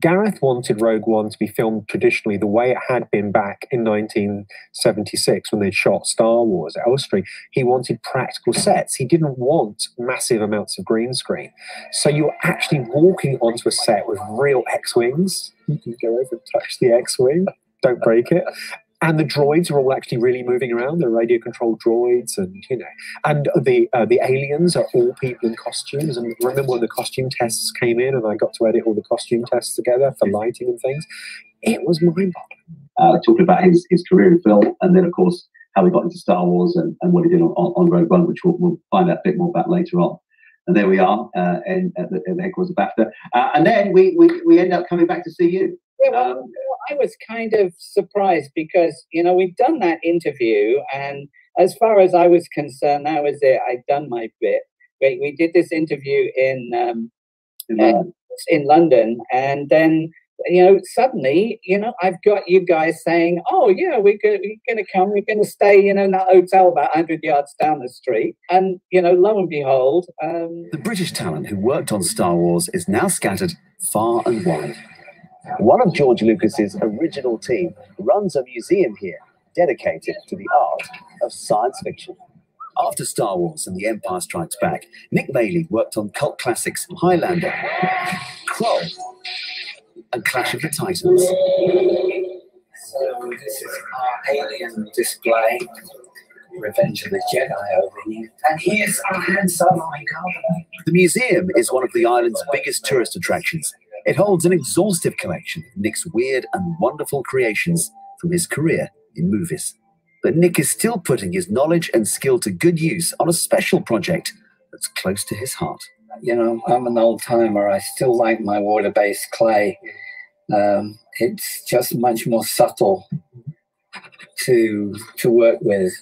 Gareth wanted Rogue One to be filmed traditionally the way it had been back in 1976 when they'd shot Star Wars at Elstree. He wanted practical sets. He didn't want massive amounts of green screen. So you're actually walking onto a set with real X Wings. You can go over and touch the X Wing, don't break it. And the droids are all actually really moving around. They're radio controlled droids, and you know, and the uh, the aliens are all people in costumes. And remember when the costume tests came in, and I got to edit all the costume tests together for lighting and things. It was mind boggling. Uh, talking about his, his career in film, and then of course how he got into Star Wars and, and what he did on, on, on Rogue One, which we'll, we'll find out a bit more about later on. And there we are uh, in, at, the, at the headquarters of BAFTA. Uh, and then we, we, we end up coming back to see you. Yeah, well, I was kind of surprised because you know we've done that interview, and as far as I was concerned, that was it. I'd done my bit. We, we did this interview in um, In uh, London. in London, and then you know suddenly you know I've got you guys saying, "Oh yeah, we're going to come. We're going to stay you know in that hotel about 100 yards down the street." And you know, lo and behold, um, The British talent who worked on Star Wars is now scattered far and wide. One of George Lucas's original team runs a museum here dedicated to the art of science fiction. After Star Wars and The Empire Strikes Back, Nick Maley worked on cult classics Highlander, Krull, and Clash of the Titans. So this is our alien display. Revenge of the Jedi over here. And here's our Han Solo Carbonite. The museum is one of the island's biggest tourist attractions. It holds an exhaustive collection of Nick's weird and wonderful creations from his career in movies. But Nick is still putting his knowledge and skill to good use on a special project that's close to his heart. You know, I'm an old timer. I still like my water based clay. Um, it's just much more subtle to to work with.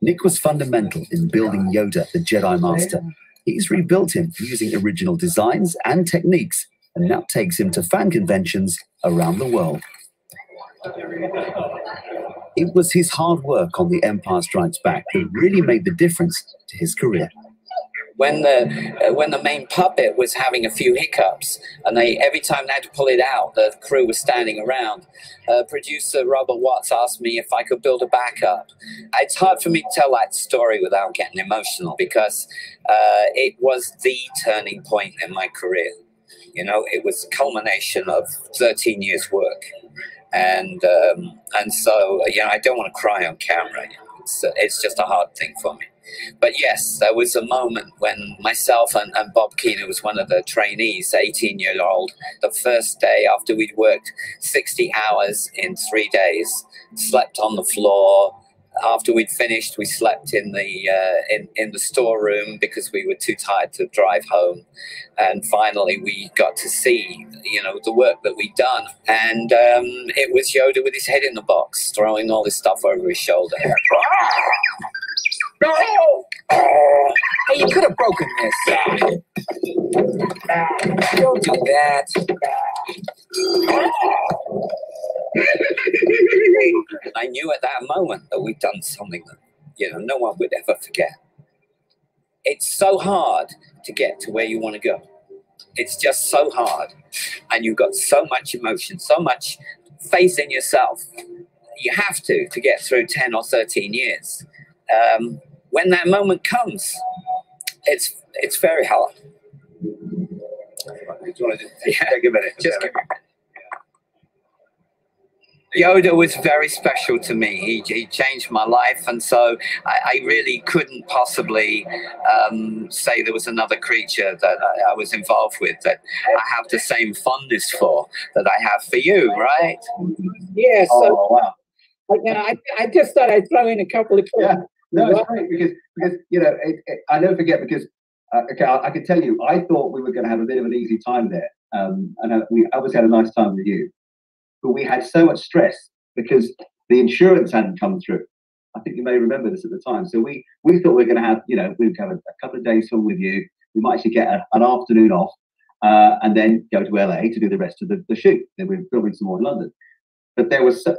Nick was fundamental in building Yoda, the Jedi Master. He's rebuilt him using original designs and techniques, and now takes him to fan conventions around the world. It was his hard work on The Empire Strikes Back that really made the difference to his career. when the uh, when the main puppet was having a few hiccups, and they every time they had to pull it out, the crew was standing around. Uh, producer Robert Watts asked me if I could build a backup. It's hard for me to tell that story without getting emotional because uh, it was the turning point in my career. You know, it was the culmination of 13 years' work. and um, and so you know I don't want to cry on camera. You know, it's it's just a hard thing for me. But yes, there was a moment when myself and, and Bob Keen, who was one of the trainees, 18 year old, the first day after we'd worked 60 hours in three days, slept on the floor, after we'd finished, we slept in the uh, in in the storeroom because we were too tired to drive home. And finally, we got to see, you know, the work that we'd done. And um, it was Yoda with his head in the box, throwing all this stuff over his shoulder. No! Hey, you could have broken this. Don't do that. I knew at that moment that we'd done something that, you know, no one would ever forget. It's so hard to get to where you want to go. It's just so hard. And you've got so much emotion, so much faith in yourself. You have to to get through 10 or 13 years. Um, when that moment comes, it's it's very hard. Yeah, take a minute. Just give me a minute. Yoda was very special to me. He, he changed my life, and so I, I really couldn't possibly um, say there was another creature that I, I was involved with that I have the same fondness for that I have for you, right? Yeah. So, Oh, wow. I, you know, I, I just thought I'd throw in a couple of Yeah. No, it's great because because you know it, it, I never forget because uh, okay I, I can tell you I thought we were going to have a bit of an easy time there um, and uh, we obviously had a nice time with you, but we had so much stress because the insurance hadn't come through. I think you may remember this at the time. So we we thought we were going to have you know we'd have a, a couple of days film with you. We might actually get a, an afternoon off uh, and then go to LA to do the rest of the, the shoot. Then we we're filming some more in London, but there was so,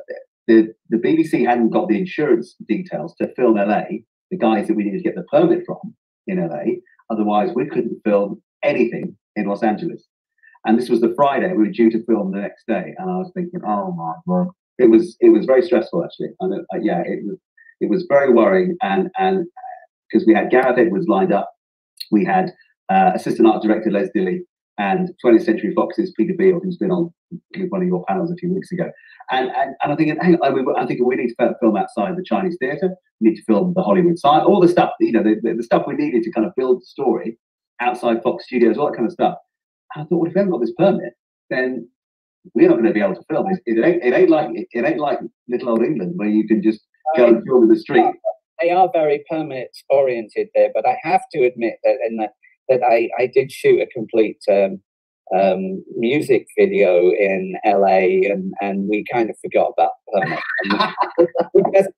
the the BBC hadn't got the insurance details to film LA, the guys that we needed to get the permit from in LA. Otherwise, we couldn't film anything in Los Angeles. And this was the Friday. We were due to film the next day, and I was thinking, oh my god, it was it was very stressful actually. and know, uh, yeah, it was it was very worrying, and and because we had Gareth Edwards lined up, we had uh, assistant art director Les Dilley, and 20th Century Fox's Peter Beale, who's been on one of your panels a few weeks ago. And and, and I'm thinking, hang on, I mean, I'm thinking we need to film outside the Chinese theatre. We need to film the Hollywood side, all the stuff, you know, the, the stuff we needed to kind of build the story outside Fox Studios, all that kind of stuff. I thought, well, if we haven't got this permit, then we're not going to be able to film. It, it, ain't, it ain't like it, ain't like little old England where you can just go and film in the street. they are very permit oriented there, but I have to admit that in the, that I, I did shoot a complete um, um, music video in LA, and, and we kind of forgot about permit. we just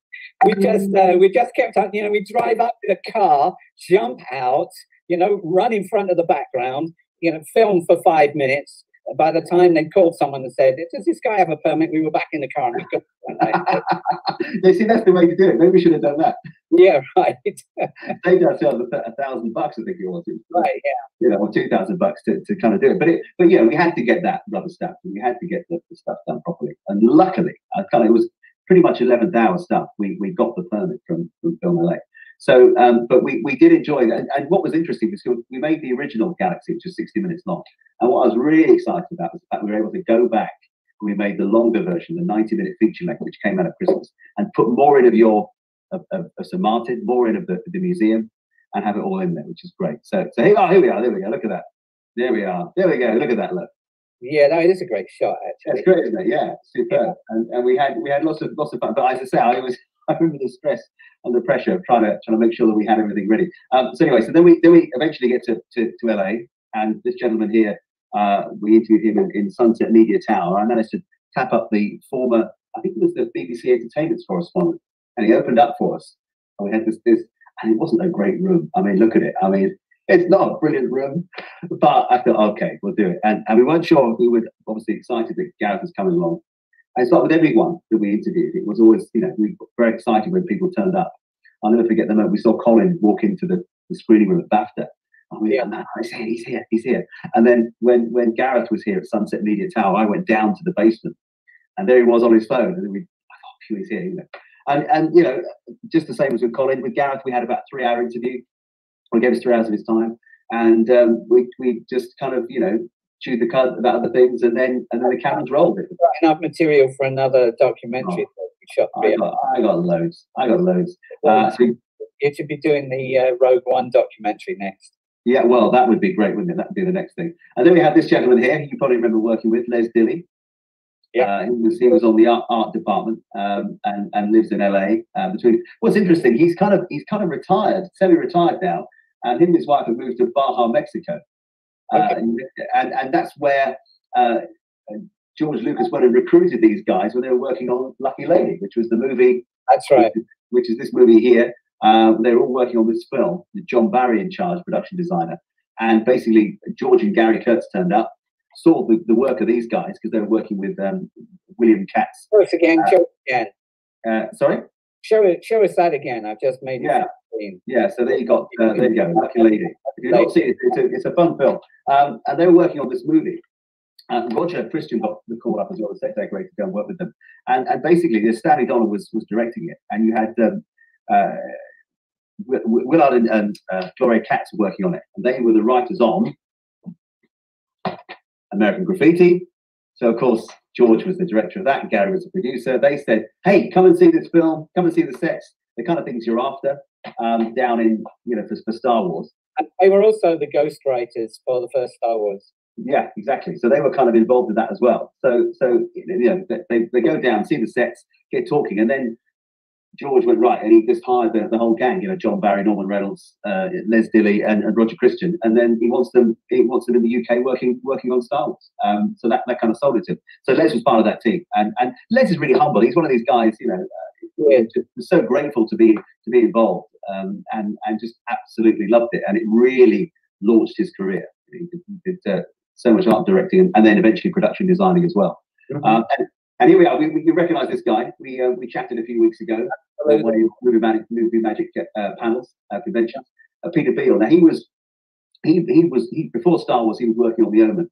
we just uh, we just kept on, you know, we drive up in a car, jump out, you know, run in front of the background, you know, film for five minutes. By the time they called someone and said, "Does this guy have a permit?" We were back in the car and we got. you see, that's the way to do it. Maybe we should have done that. Yeah, right. Saved ourselves a, a thousand bucks, I think it was. Right, yeah. You know, or two thousand bucks to, to kind of do it. But it, but yeah, we had to get that rubber stamp. and We had to get the, the stuff done properly. And luckily, I kind of it was pretty much eleventh hour stuff. We we got the permit from from Film LA. So, um, but we, we did enjoy it. And, and what was interesting was we made the original Galaxy, which was 60 minutes long. And what I was really excited about was the fact we were able to go back and we made the longer version, the 90 minute feature length, which came out at Christmas, and put more in of your, of, of, of St. Martin, more in of the, the museum, and have it all in there, which is great. So, so here, oh, here we are, there we go, look at that. There we are, there we go, look at that, look. Yeah, no, it is a great shot actually. It's great, isn't it? Yeah, superb. And, and we had we had lots of lots of fun. But as I say, I was I remember the stress and the pressure of trying to trying to make sure that we had everything ready. Um, so anyway, so then we then we eventually get to, to, to LA, and this gentleman here, uh, we interviewed him in, in Sunset Media Tower. I managed to tap up the former, I think it was the BBC Entertainment's correspondent, and he opened up for us. And we had this this, and it wasn't a great room. I mean, look at it. I mean, it's not a brilliant room, but I thought, okay, we'll do it. And and we weren't sure. We were obviously excited that Gareth was coming along. It's like with everyone that we interviewed, it was always, you know, we were very excited when people turned up. I'll never forget the moment we saw Colin walk into the, the screening room at BAFTA. And we, yeah. he's here, he's here, he's here. And then when, when Gareth was here at Sunset Media Tower, I went down to the basement and there he was on his phone. And then we, I thought, he's here, you know. And, and, you know, just the same as with Colin, with Gareth, we had about three hour interview. We gave us three hours of his time. And um, we, we just kind of, you know, chewed the cud about other things, and then and then the cameras rolled. It. Enough material for another documentary that we shot. I got, I got loads. I got loads. Uh, so, You should be doing the uh, Rogue One documentary next. yeah, well, that would be great, wouldn't it? That would be the next thing. And then we have this gentleman here. You probably remember working with Les Dilley. Yeah, uh, he was he was on the art, art department um, and and lives in LA. Uh, between what's interesting, he's kind of he's kind of retired, semi-retired now, and him and his wife have moved to Baja, Mexico, uh, and, and and that's where uh, George Lucas went and recruited these guys when they were working on Lucky Lady, which was the movie. That's right. Which is, this movie here. Um, they're all working on this film. John Barry in charge, production designer, and basically George and Gary Kurtz turned up, saw the, the work of these guys because they were working with um, William Katz. Us again. us again. Uh, sorry. Show it. Show us that again. I've just made it. Yeah. screen. Yeah, so there you got, uh, there you go, Lucky Lady. If you've not seen it, it's a, it's a fun film. Um, and they were working on this movie. And Roger Christian got the call up as well, the set decorator, to go and work with them. And, and basically, the Stanley Donen was, was directing it. And you had um, uh, Wi- Wi- Willard and, and uh, Gloria Katz working on it. And they were the writers on American Graffiti. So, of course, George was the director of that, and Gary was the producer. They said, hey, come and see this film, come and see the sets, the kind of things you're after um, down in, you know, for, for Star Wars. And they were also the ghostwriters for the first Star Wars. Yeah, exactly. So they were kind of involved in that as well. So, so you know, they- they, they go down, see the sets, get talking, and then George went right, and he just hired the, the whole gang. You know, John Barry, Norman Reynolds, uh, Les Dilley, and, and Roger Christian. And then he wants them. He wants them in the UK working working on Star Wars. Um, so that, that kind of sold it to him. So Les was part of that team, and and Les is really humble. He's one of these guys. You know, uh, yeah, just so grateful to be to be involved, um, and and just absolutely loved it. And it really launched his career. He did, did uh, so much art directing, and, and then eventually production designing as well. Um, and, and here we are. We, we recognise this guy. We uh, we chatted a few weeks ago at one of movie magic, movie magic uh, panels uh, conventions. Uh, Peter Beale. Now he was he he was he before Star Wars. He was working on The Omen,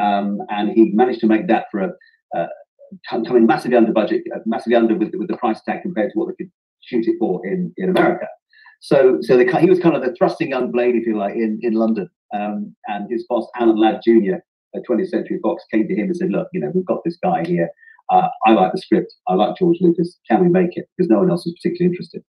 um, and he managed to make that for a uh, coming massively under budget, uh, massively under with with the price tag compared to what they could shoot it for in in America. So so the, he was kind of the thrusting young blade, if you like, in in London. Um, and his boss Alan Ladd Jr. at 20th Century Fox came to him and said, "Look, you know, we've got this guy here. Uh, I like the script. I like George Lucas. Can we make it? Because no one else was particularly interested."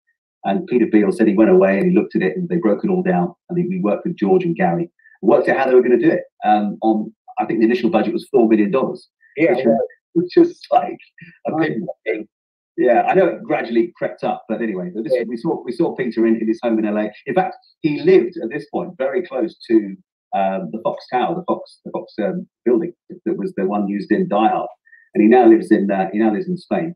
And Peter Beale said he went away and he looked at it and they broke it all down. And we worked with George and Gary, worked out how they were going to do it. Um, on I think the initial budget was four million dollars. Yeah, which, was- which was like a big thing. Yeah, I know it gradually crept up, but anyway, but this, we saw we saw Peter in, in his home in LA. In fact, he lived at this point very close to um, the Fox Tower, the Fox the Fox um, building that was the one used in Die Hard, and he now lives in uh, he now lives in Spain.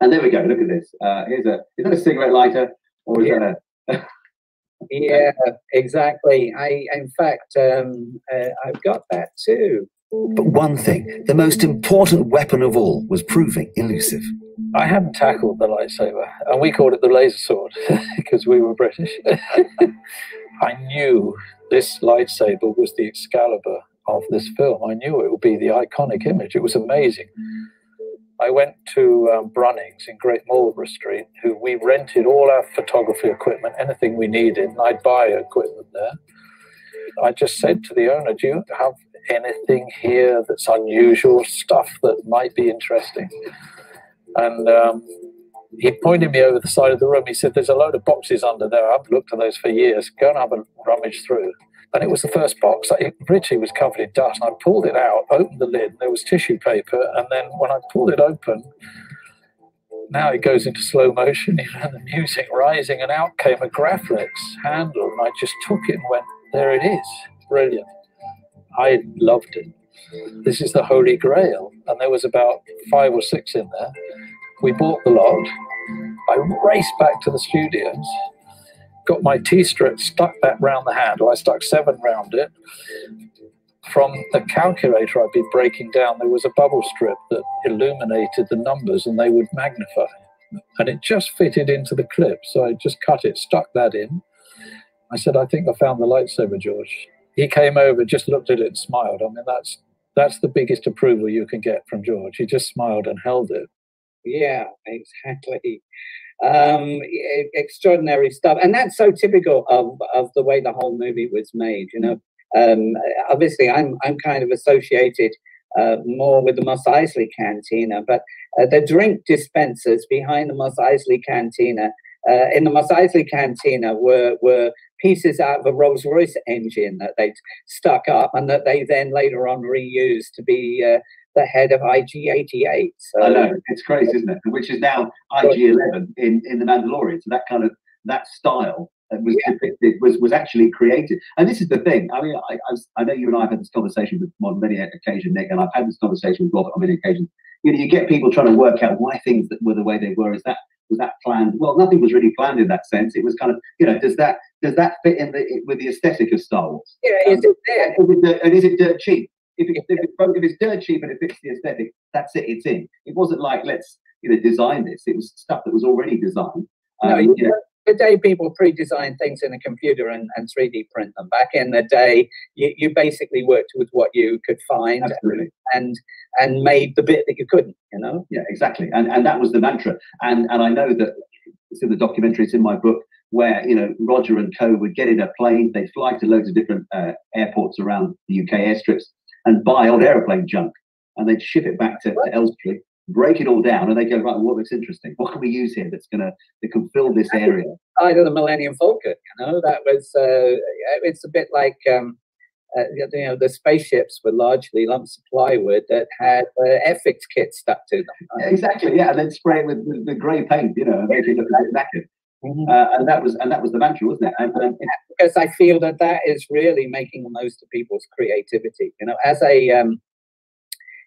And there we go. Look at this. Uh, here's a is that a cigarette lighter or is that a Yeah, exactly. I, in fact, um, uh, I've got that too. But one thing, the most important weapon of all, was proving elusive. I hadn't tackled the lightsaber, and we called it the laser sword because we were British. I knew this lightsaber was the Excalibur of this film. I knew it would be the iconic image. It was amazing. I went to um, Brunnings in Great Marlborough Street, who we rented all our photography equipment, anything we needed, and I'd buy equipment there. I just said to the owner, Do you have anything here that's unusual, stuff that might be interesting? And um, he pointed me over the side of the room. He said, There's a load of boxes under there. I've looked at those for years. Go and have a rummage through. And it was the first box. It literally was covered in dust. And I pulled it out, opened the lid, there was tissue paper. And then when I pulled it open, now it goes into slow motion, you the music rising, and out came a Graflex handle. And I just took it and went, There it is. Brilliant. I loved it. This is the Holy Grail. And there was about five or six in there. We bought the lot. I raced back to the studios, got my T strip, stuck that round the handle. I stuck seven round it. From the calculator I'd be breaking down, there was a bubble strip that illuminated the numbers and they would magnify. And it just fitted into the clip. So I just cut it, stuck that in. I said, I think I found the lightsaber, George. He came over, just looked at it and smiled. I mean, that's that's the biggest approval you can get from George. He just smiled and held it. Yeah, exactly. Um, extraordinary stuff, and that's so typical of of the way the whole movie was made. You know, um, obviously I'm I'm kind of associated uh, more with the Mos Eisley Cantina, but uh, the drink dispensers behind the Mos Eisley Cantina. Uh, in the Mos Eisley Cantina were were pieces out of a Rolls Royce engine that they'd stuck up and that they then later on reused to be uh, the head of IG88. So, I know it's crazy, isn't it? Which is now IG11 in in the Mandalorian. So that kind of that style that was yeah. depicted was was actually created. And this is the thing. I mean, I, I, I know you and I have had this conversation with on many occasions, Nick, and I've had this conversation with Robert on many occasions. You know, you get people trying to work out why things that were the way they were. Is that was that planned? Well, nothing was really planned in that sense. It was kind of, you know, does that does that fit in the with the aesthetic of Star Wars? Yeah, is it there? And is it dirt cheap? If, it, if, it, if it's dirt cheap and it fits the aesthetic, that's it. It's in. It wasn't like let's you know design this. It was stuff that was already designed. Um, no, you know, today people pre-design things in a computer and, and 3D print them. Back in the day, you, you basically worked with what you could find Absolutely. and and made the bit that you couldn't, you know? Yeah, exactly. And and that was the mantra. And and I know that it's in the documentary, it's in my book, where you know Roger and Co would get in a plane, they'd fly to loads of different uh, airports around the UK airstrips and buy old aeroplane junk, and they'd ship it back to, to Elstree, break it all down, and they'd go right. What looks interesting? What can we use here that's gonna that can fill this area? Of the Millennium Falcon, you know, that was uh, it's a bit like. Um, uh, you know, the spaceships were largely lumps of plywood that had uh, Airfix kits stuck to them. Yeah, exactly, yeah, and then spray it with, the, with grey paint, you know, and make it look a bit knackered. Mm-hmm. Uh, and that was and that was the mantra, wasn't it? And, and, because I feel that that is really making the most of people's creativity. You know, as a um,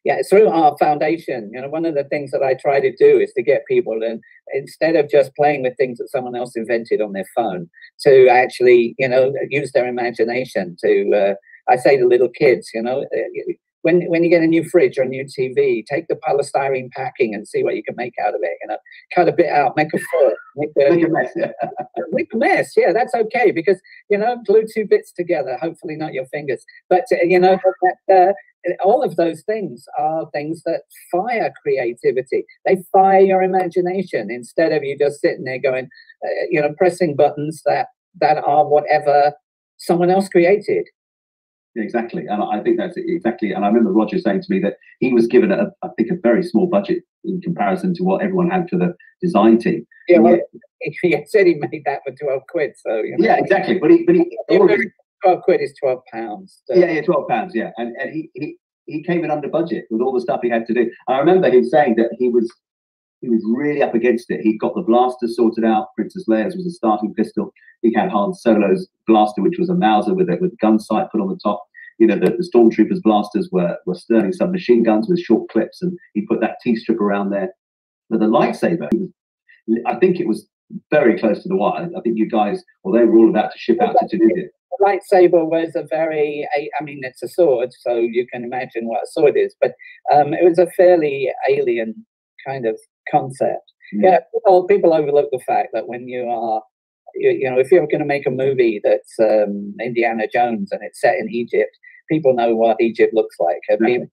yeah, through our foundation, you know, one of the things that I try to do is to get people and instead of just playing with things that someone else invented on their phone, to actually, you know, use their imagination. To uh, I say to little kids, you know, uh, when when you get a new fridge or a new TV, take the polystyrene packing and see what you can make out of it. You know, cut a bit out, make a foot, make a, make a mess. Yeah. make a mess. Yeah, that's okay because you know, glue two bits together. Hopefully, not your fingers, but uh, you know that. Uh, all of those things are things that fire creativity. They fire your imagination instead of you just sitting there going, uh, you know, pressing buttons that that are whatever someone else created. Exactly, and I think that's exactly. And I remember Roger saying to me that he was given, a, I think, a very small budget in comparison to what everyone had for the design team. Yeah, well, he, he said he made that for twelve quid. So you know. yeah, exactly. But he, but he, already, twelve quid is twelve pounds. So. Yeah, yeah, twelve pounds. Yeah, and and he, he he came in under budget with all the stuff he had to do. I remember him saying that he was he was really up against it. He'd got the blaster sorted out. Princess Leia's was a starting pistol. He had Han Solo's blaster, which was a Mauser with a with gun sight put on the top. You know, the, the stormtroopers' blasters were were Sterling submachine guns with short clips, and he put that T strip around there. But the lightsaber, I think it was very close to the wire. I think you guys, well, they were all about to ship out to Tunisia. The lightsaber was a very, I mean, it's a sword, so you can imagine what a sword is, but um, it was a fairly alien kind of concept. Mm. Yeah, people, people overlook the fact that when you are, you, you know, if you're going to make a movie that's um, Indiana Jones and it's set in Egypt, people know what Egypt looks like. I mean,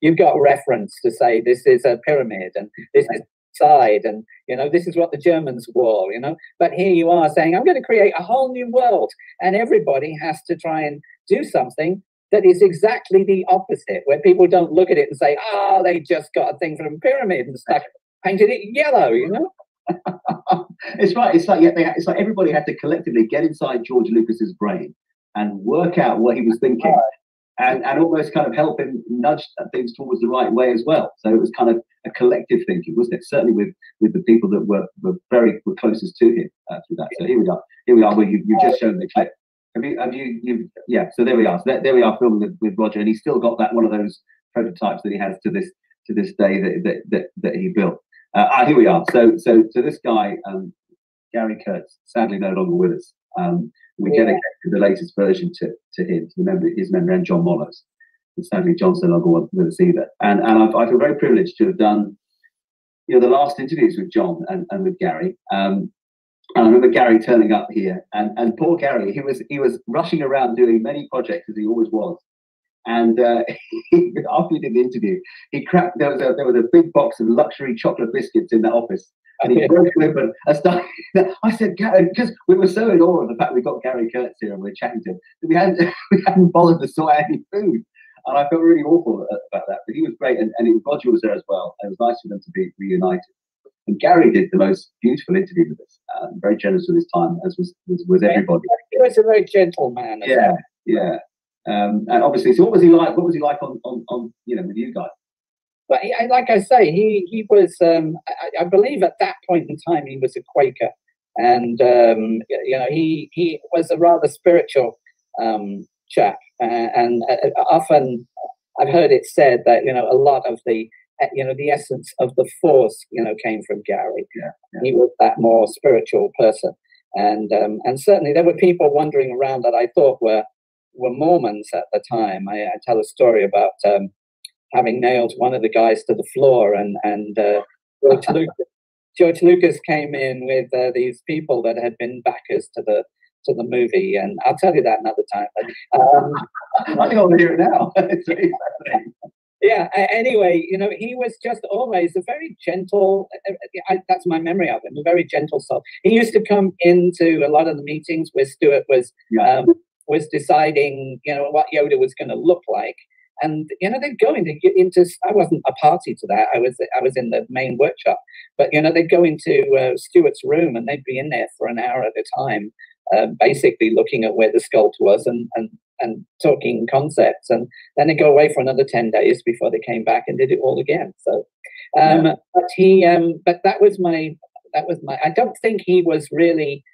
you've got reference to say this is a pyramid and this is side and you know this is what the germans wore you know but here you are saying i'm going to create a whole new world and everybody has to try and do something that is exactly the opposite where people don't look at it and say oh they just got a thing from a pyramid and stuck painted it yellow, you know. it's right. It's like yeah, they, it's like everybody had to collectively get inside George Lucas's brain and work out what he was thinking, and and almost kind of help him nudge things towards the right way as well. So it was kind of a collective thinking, wasn't it? Certainly with with the people that were were very were closest to him uh, through that. So here we are. Here we are. Where you you just shown the clip. Have you have you, you yeah? So there we are. So there, there we are filming with, with Roger, and he's still got that one of those prototypes that he has to this to this day that that that, that he built. Uh, ah, here we are. So, so, so this guy, um, Gary Kurtz, sadly no longer with us. Um, we yeah. dedicated the latest version to, to him, to remember his memory, and John Mollos. And sadly, John's no longer with us either. And, and I've, I feel very privileged to have done, you know, the last interviews with John and, and with Gary. Um, and I remember Gary turning up here, and, and poor Gary, he was he was rushing around doing many projects as he always was. And uh, he, after he did the interview, he cracked. There was a there was a big box of luxury chocolate biscuits in the office, And he broke it open. I, started, I said, because we were so in awe of the fact we got Gary Kurtz here and we are chatting to him, that we hadn't, we hadn't bothered to sort out any food. And I felt really awful about that. But he was great. And, and Roger was there as well. It was nice for them to be reunited. And Gary did the most beautiful interview with us. Um, very generous with his time, as was, was, was everybody. He was a very gentle man. Yeah, well. yeah. Um, and obviously, so what was he like? What was he like on, on, on you know, with you guys? But he, like I say, he he was. Um, I, I, believe at that point in time he was a Quaker, and um, you know he he was a rather spiritual um, chap, uh, and uh, often I've heard it said that you know a lot of the you know the essence of the force you know came from Gary. Yeah, yeah. He was that more spiritual person, and um, and certainly there were people wandering around that I thought were were Mormons at the time. I, I tell a story about um, having nailed one of the guys to the floor, and and uh, George, Lucas, George Lucas came in with uh, these people that had been backers to the to the movie, and I'll tell you that another time. But, um, I think I'll hear it now. yeah anyway you know he was just always a very gentle uh, uh, I, that's my memory of him a very gentle soul he used to come into a lot of the meetings where stuart was um, was deciding you know what yoda was going to look like and you know they'd go into into i wasn't a party to that i was i was in the main workshop but you know they'd go into uh, stuart's room and they'd be in there for an hour at a time uh, basically looking at where the sculpt was and, and and talking concepts. And then they go away for another 10 days before they came back and did it all again. So, um, yeah. but he, um, but that was my, that was my, I don't think he was really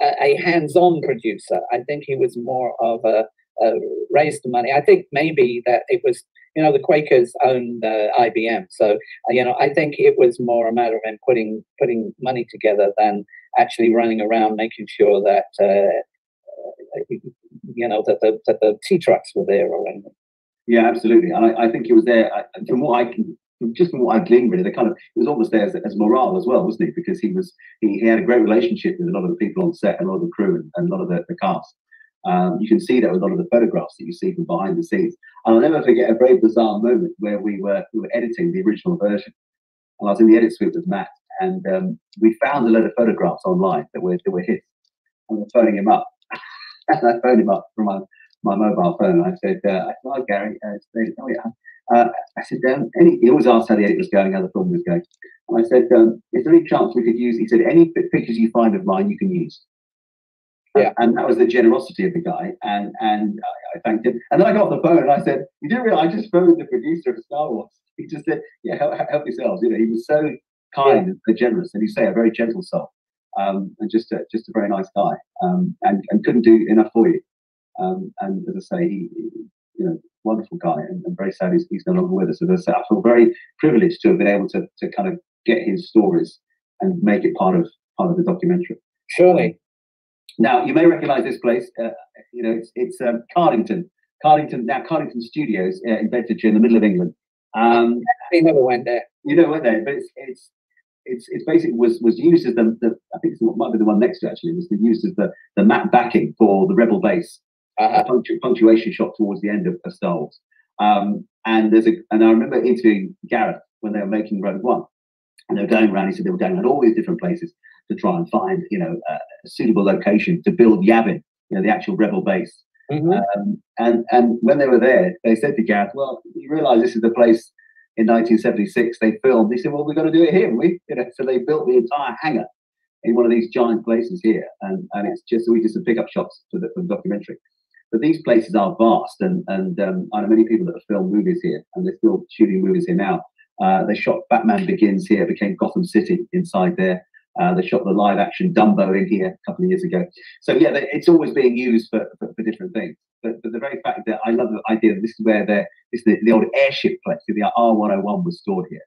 a, a hands-on producer. I think he was more of a, a raised money. I think maybe that it was, you know, the Quakers owned uh, IBM. So, uh, you know, I think it was more a matter of him putting, putting money together than actually running around making sure that, uh, you know, that the that the T trucks were there or anything. Yeah, absolutely. And I, I think he was there I, from what I can just from what I gleaned really, the kind of it was almost there as, as morale as well, wasn't he? Because he was he, he had a great relationship with a lot of the people on set and a lot of the crew and, and a lot of the, the cast. Um, you can see that with a lot of the photographs that you see from behind the scenes. And I'll never forget a very bizarre moment where we were we were editing the original version, and I was in the edit suite with Matt, and um, we found a load of photographs online that were that were his, and we we're phoning him up, and I phoned him up from my, my mobile phone. I said, uh, hi, Gary. Uh. Uh, I said, um, any, he always asked how the edit was going, how the film was going. And I said, um, is there any chance we could use, he said, any pictures you find of mine, you can use. Yeah. And that was the generosity of the guy. And and I, I thanked him. And then I got the phone and I said, You didn't realize I just phoned the producer of Star Wars. He just said, Yeah, help, help yourselves. You know, he was so kind yeah. and generous. And you say a very gentle soul um, and just a, just a very nice guy, um, and, and couldn't do enough for you. Um, and as I say, he, you know, wonderful guy, and, very sad he's, he's, no longer with us. As I I feel very privileged to have been able to, to kind of get his stories and make it part of part of the documentary. Surely. Now you may recognise this place. Uh, you know, it's it's um, Cardington, Cardington now Cardington Studios uh, in Bedfordshire, in the middle of England. Um, we never went there. You never went there, but it's it's it's it's basically was was used as the, the I think it might be the one next to actually was used as the the map backing for the Rebel base punctu- punctuation shot towards the end of, Wars. Um, and there's a and I remember interviewing Gareth when they were making Rogue One, and they were going around. He said they were going around all these different places to try and find you know a, a suitable location to build Yavin, you know the actual Rebel base. Mm-hmm. Um, and and when they were there, they said to Gareth, "Well, you realise this is the place in 1976 they filmed. They said, "Well, we've got to do it here, we?" You know, so they built the entire hangar in one of these giant places here, and and it's just we did some pickup shots for the, for the documentary. But these places are vast, and and um, I know many people that have filmed movies here, and they're still shooting movies here now. Uh, they shot Batman Begins here, became Gotham City inside there. Uh, they shot the live action Dumbo in here a couple of years ago. So yeah, they, it's always being used for, for, for different things. But, but, the very fact that I love the idea that this is where the this is the, the old airship place, the R101 was stored here.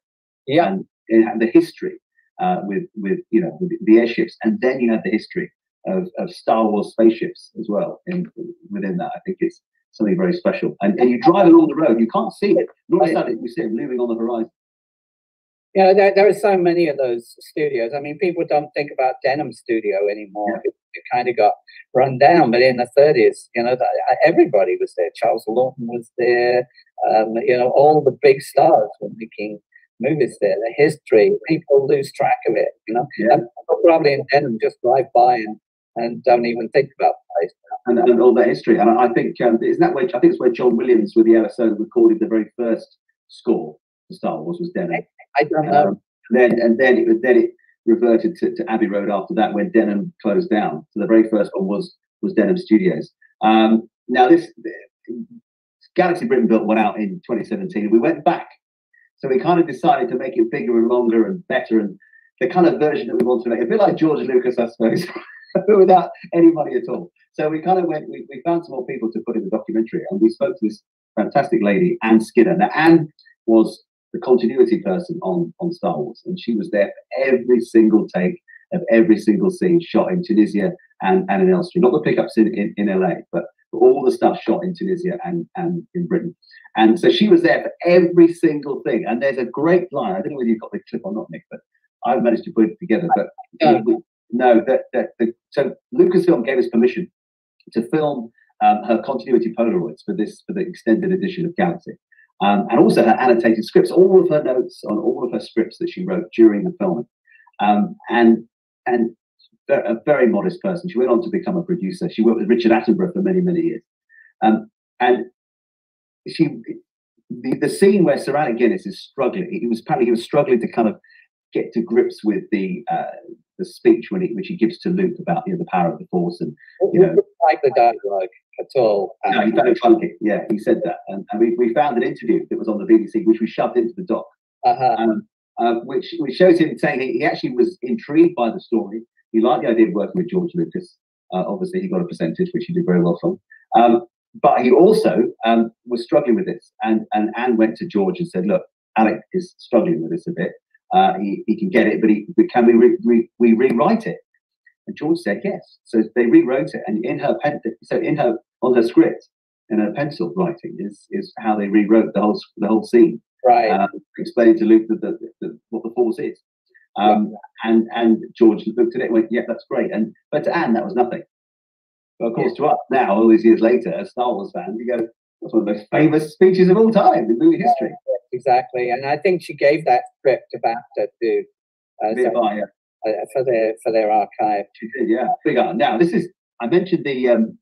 Yeah, and it had the history uh, with with you know with the airships, and then you have the history of, of Star Wars spaceships as well. In, within that, I think it's something very special. And, and you drive along the road, you can't see it. Not suddenly you see it looming on the horizon. Yeah, there, there are so many of those studios. I mean, people don't think about Denham Studio anymore. Yeah. It, it, kind of got run down. But in the 30s, you know, everybody was there. Charles Laughton was there. Um, you know, all the big stars were making movies there, the history. People lose track of it, you know. Yeah. And people probably in Denham just drive by and, and don't even think about the place. and, and all that history. And I think um, isn't that where I think it's where John Williams with the LSO recorded the very first score for Star Wars was Denham. I don't know. Um, then and then it was then it reverted to, to Abbey Road after that when Denham closed down. So the very first one was was Denham Studios. Um, now this Galaxy Britain built went out in 2017. We went back, so we kind of decided to make it bigger and longer and better and the kind of version that we want to make. A bit like George Lucas, I suppose, without any money at all. So we kind of went. We, we found some more people to put in the documentary, and we spoke to this fantastic lady, Anne Skinner. Now Anne was the continuity person on on Star Wars, and she was there for every single take of every single scene shot in Tunisia and, and in Elstree. Not the pickups in, in, in LA, but all the stuff shot in Tunisia and, and in Britain. And so she was there for every single thing. And there's a great line. I don't know whether you've got the clip or not, Nick, but I've managed to put it together. But we- no, that, that the, so Lucasfilm gave us permission to film um, her continuity Polaroids for this for the extended edition of Galaxy. Um, and also her annotated scripts, all of her notes on all of her scripts that she wrote during the filming. Um, and and a very modest person. She went on to become a producer. She worked with Richard Attenborough for many, many years. Um, and she, the, the scene where Sir Alec Guinness is struggling, he was apparently he was struggling to kind of get to grips with the uh, the speech when he which he gives to Luke about you know, the power of the Force and you know like the dialogue at all. no, he found it. Yeah, he said that, and, and we, we found an interview that was on the BBC, which we shoved into the doc, Uh-huh. um, uh, which which shows him saying he, he actually was intrigued by the story. He liked the idea of working with George Lucas. Uh, obviously, he got a percentage, which he did very well from. Um, but he also um, was struggling with this, and and Anne went to George and said, "Look, Alec is struggling with this a bit. Uh, he, he can get it, but he, but can we re, re, we rewrite it?" And George said yes. So they rewrote it, and in her pen, so in her on her script, in her pencil writing is is how they rewrote the whole the whole scene, Right. um, explaining to Luke the, the, the, what the force is. Um, and and George looked at it and went, "Yeah, that's great." And but to Anne, that was nothing. But of course, to us now, all these years later, as Star Wars fans, you go, "That's one of the most famous speeches of all time in movie history." Exactly. And I think she gave that script to BAFTA to uh, so- yeah. uh, for their for their archive. She did, yeah. Big art. Now, this is, I mentioned the um,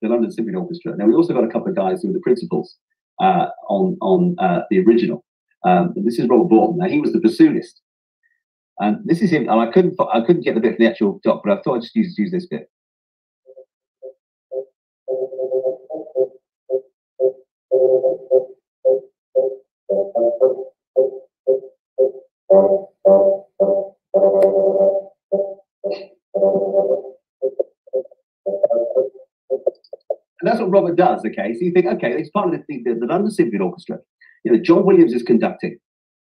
the London Symphony Orchestra. Now, we also got a couple of guys who were the principals uh, on on uh, the original. Um, this is Robert Bourton. Now, he was the bassoonist. And this is him. And I couldn't I couldn't get the bit from the actual doc, but I thought I'd just use, use this bit. And that's what Robert does, okay? So you think, okay, it's part of the, the, the London Symphony Orchestra. You know, John Williams is conducting.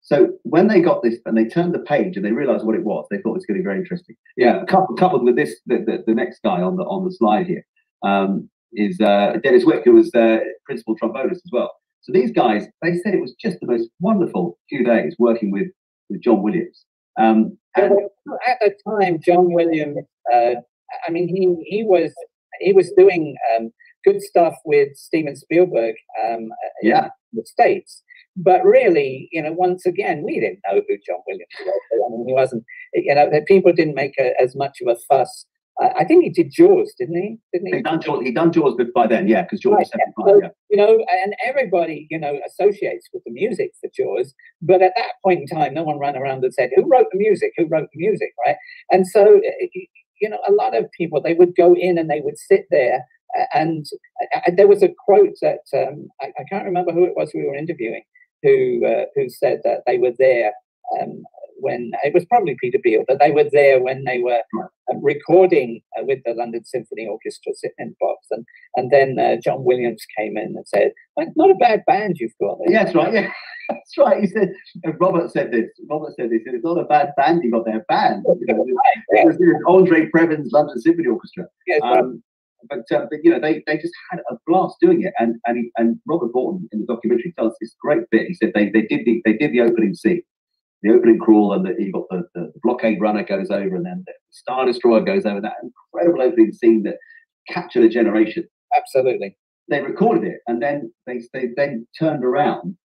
So when they got this and they turned the page and they realized what it was, they thought it's going to be very interesting. Yeah, coupled, coupled with this, the, the, the next guy on the on the slide here um, is uh, Denis Wick, who was uh, principal trombonist as well. So these guys, they said it was just the most wonderful few days working with, with John Williams. Um, and at the time, John Williams, uh, I mean, he he was he was doing um, good stuff with Steven Spielberg, um, Yeah. in the states. But really, you know, once again, we didn't know who John Williams was. I mean, he wasn't. You know, people didn't make a, as much of a fuss. I think he did Jaws, didn't he? Didn't he? he done Jaws, he done Jaws by then, yeah, because Jaws Right, was. 75, yeah. you know, and everybody, you know, associates with the music for Jaws. But at that point in time, no one ran around and said, "Who wrote the music? Who wrote the music?" Right? And so, uh, you know, a lot of people they would go in and they would sit there, and uh, there was a quote that um, I, I can't remember who it was we were interviewing, who uh, who said that they were there. Um, when it was probably Peter Beale, but they were there when they were uh, recording uh, with the London Symphony Orchestra sitting in box, and and then uh, John Williams came in and said, "Well, "It's not a bad band you've got there." Yeah, that's right. Yeah, that's right. He said, and Robert said this. Robert said this. Said, it's not a bad band you've got there. Band. You know, it was, it was Andre Previn's London Symphony Orchestra. Yes. Um, but, uh, but you know they, they just had a blast doing it, and and he, and Robert Bourton in the documentary tells this great bit. He said they, they did the they did the opening scene, the opening crawl, and the, you've got the, the blockade runner goes over, and then the Star Destroyer goes over. That incredible opening scene that captured a generation. Absolutely. They recorded it, and then they they then turned around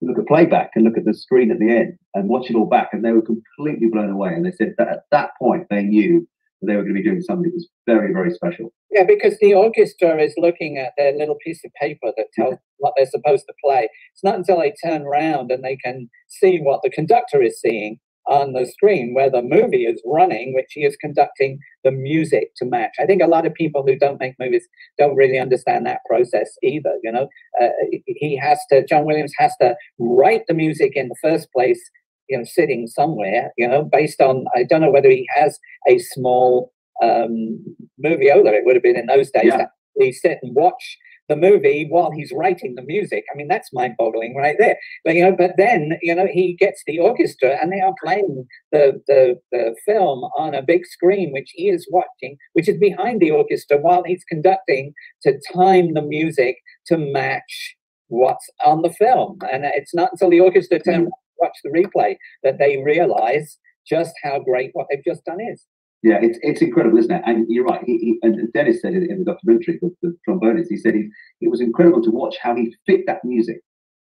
look at playback and look at the screen at the end and watch it all back, and they were completely blown away. And they said that at that point they knew they were going to be doing something that was very, very special. Yeah, because the orchestra is looking at their little piece of paper that tells what they're supposed to play. It's not until they turn around and they can see what the conductor is seeing on the screen where the movie is running, which he is conducting the music to match. I think a lot of people who don't make movies don't really understand that process either. You know, uh, he has to, John Williams has to write the music in the first place, you know, sitting somewhere, you know, based on, I don't know whether he has a small um, moviola, it would have been in those days, Yeah. he sit and watch the movie while he's writing the music. I mean, that's mind-boggling right there. But you know, but then you know he gets the orchestra and they are playing the the, the film on a big screen, which he is watching, which is behind the orchestra while he's conducting to time the music to match what's on the film. And it's not until the orchestra turns to watch the replay that they realize just how great what they've just done is. Yeah, it's it's incredible, isn't it? And you're right. He, he, and Denis said it in the documentary, the, the trombonist. He said he, it was incredible to watch how he fit that music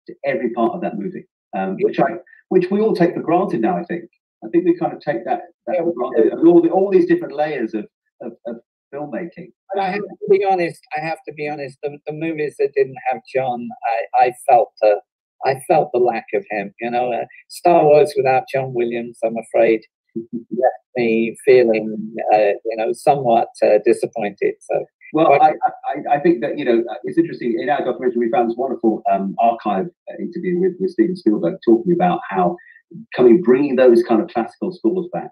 to every part of that movie, um, which I which we all take for granted now. I think. I think we kind of take that, that for granted. And all the, all these different layers of, of, of filmmaking. But I have to be honest. I have to be honest. The, the movies that didn't have John, I, I felt the, I felt the lack of him. You know, uh, Star Wars without John Williams, I'm afraid, left me feeling, uh, you know, somewhat uh, disappointed. So, Well, I, I, I think that you know it's interesting. In our documentary, we found this wonderful um, archive uh, interview with, with Steven Spielberg talking about how coming, bringing those kind of classical scores back,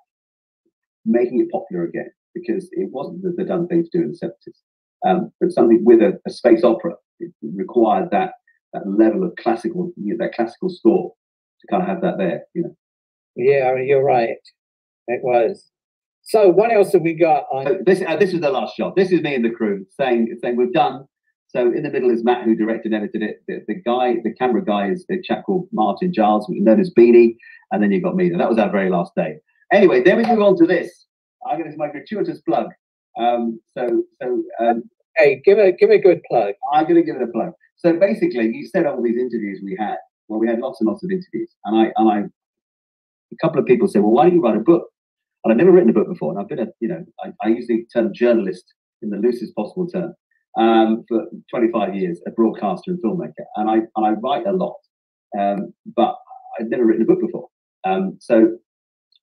making it popular again because it wasn't the, the done thing to do in the seventies. Um, but something with a, a space opera it required that that level of classical, you know, that classical score to kind of have that there. You know. yeah, you're right. It was. So, what else have we got on? So this uh, this is the last shot. This is me and the crew saying saying we're done. So in the middle is Matt, who directed and edited it. The, the guy, the camera guy, is a chap called Martin Giles, known as Beanie, and then you've got me. And that was our very last day. Anyway, then we move on to this. I'm going to do my gratuitous plug. Um, so so um, hey, give a give a good plug. I'm going to give it a plug. So basically, you said all these interviews we had. Well, we had lots and lots of interviews, and I and I, a couple of people said, well, why don't you write a book? And I've never written a book before, and I've been a, you know, I, I use the term journalist in the loosest possible term um, for 25 years, a broadcaster and filmmaker, and I and I write a lot, um, but I'd never written a book before. Um, so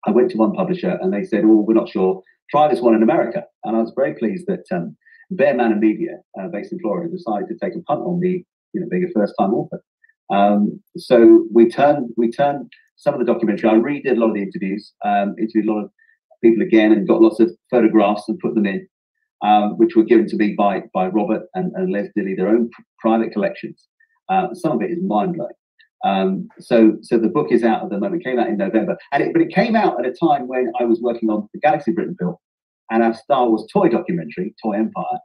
I went to one publisher, and they said, "Oh, we're not sure. Try this one in America." And I was very pleased that um, Bear Manor Media, uh, based in Florida, decided to take a punt on me, you know, being a first-time author. Um, so we turned we turned some of the documentary. I redid a lot of the interviews, um, interviewed a lot of people again, and got lots of photographs and put them in, um, which were given to me by by Robert and, and Les Dilley, their own pr- private collections. Uh, some of it is mind blowing. Um, so so the book is out at the moment. It came out in November, and it, but it came out at a time when I was working on the Galaxy Britain built and our Star Wars toy documentary, Toy Empire,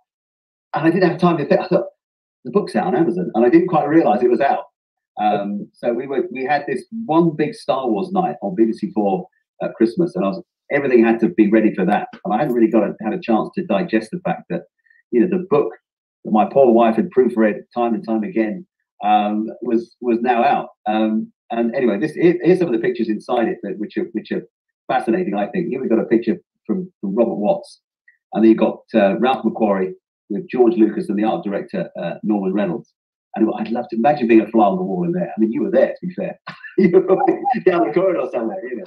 and I didn't have time to think. I thought the book's out on Amazon, and I didn't quite realise it was out. Um, so we were we had this one big Star Wars night on BBC Four at Christmas, and I was everything had to be ready for that, and I hadn't really got a, had a chance to digest the fact that you know the book that my poor wife had proofread time and time again um, was was now out. Um, and anyway, this here, here's some of the pictures inside it that which are which are fascinating. I think here we've got a picture from, from Robert Watts, and then you've got uh, Ralph McQuarrie with George Lucas and the art director uh, Norman Reynolds. And I'd love to imagine being a fly on the wall in there. I mean, you were there, to be fair. you were down the corridor somewhere, you know.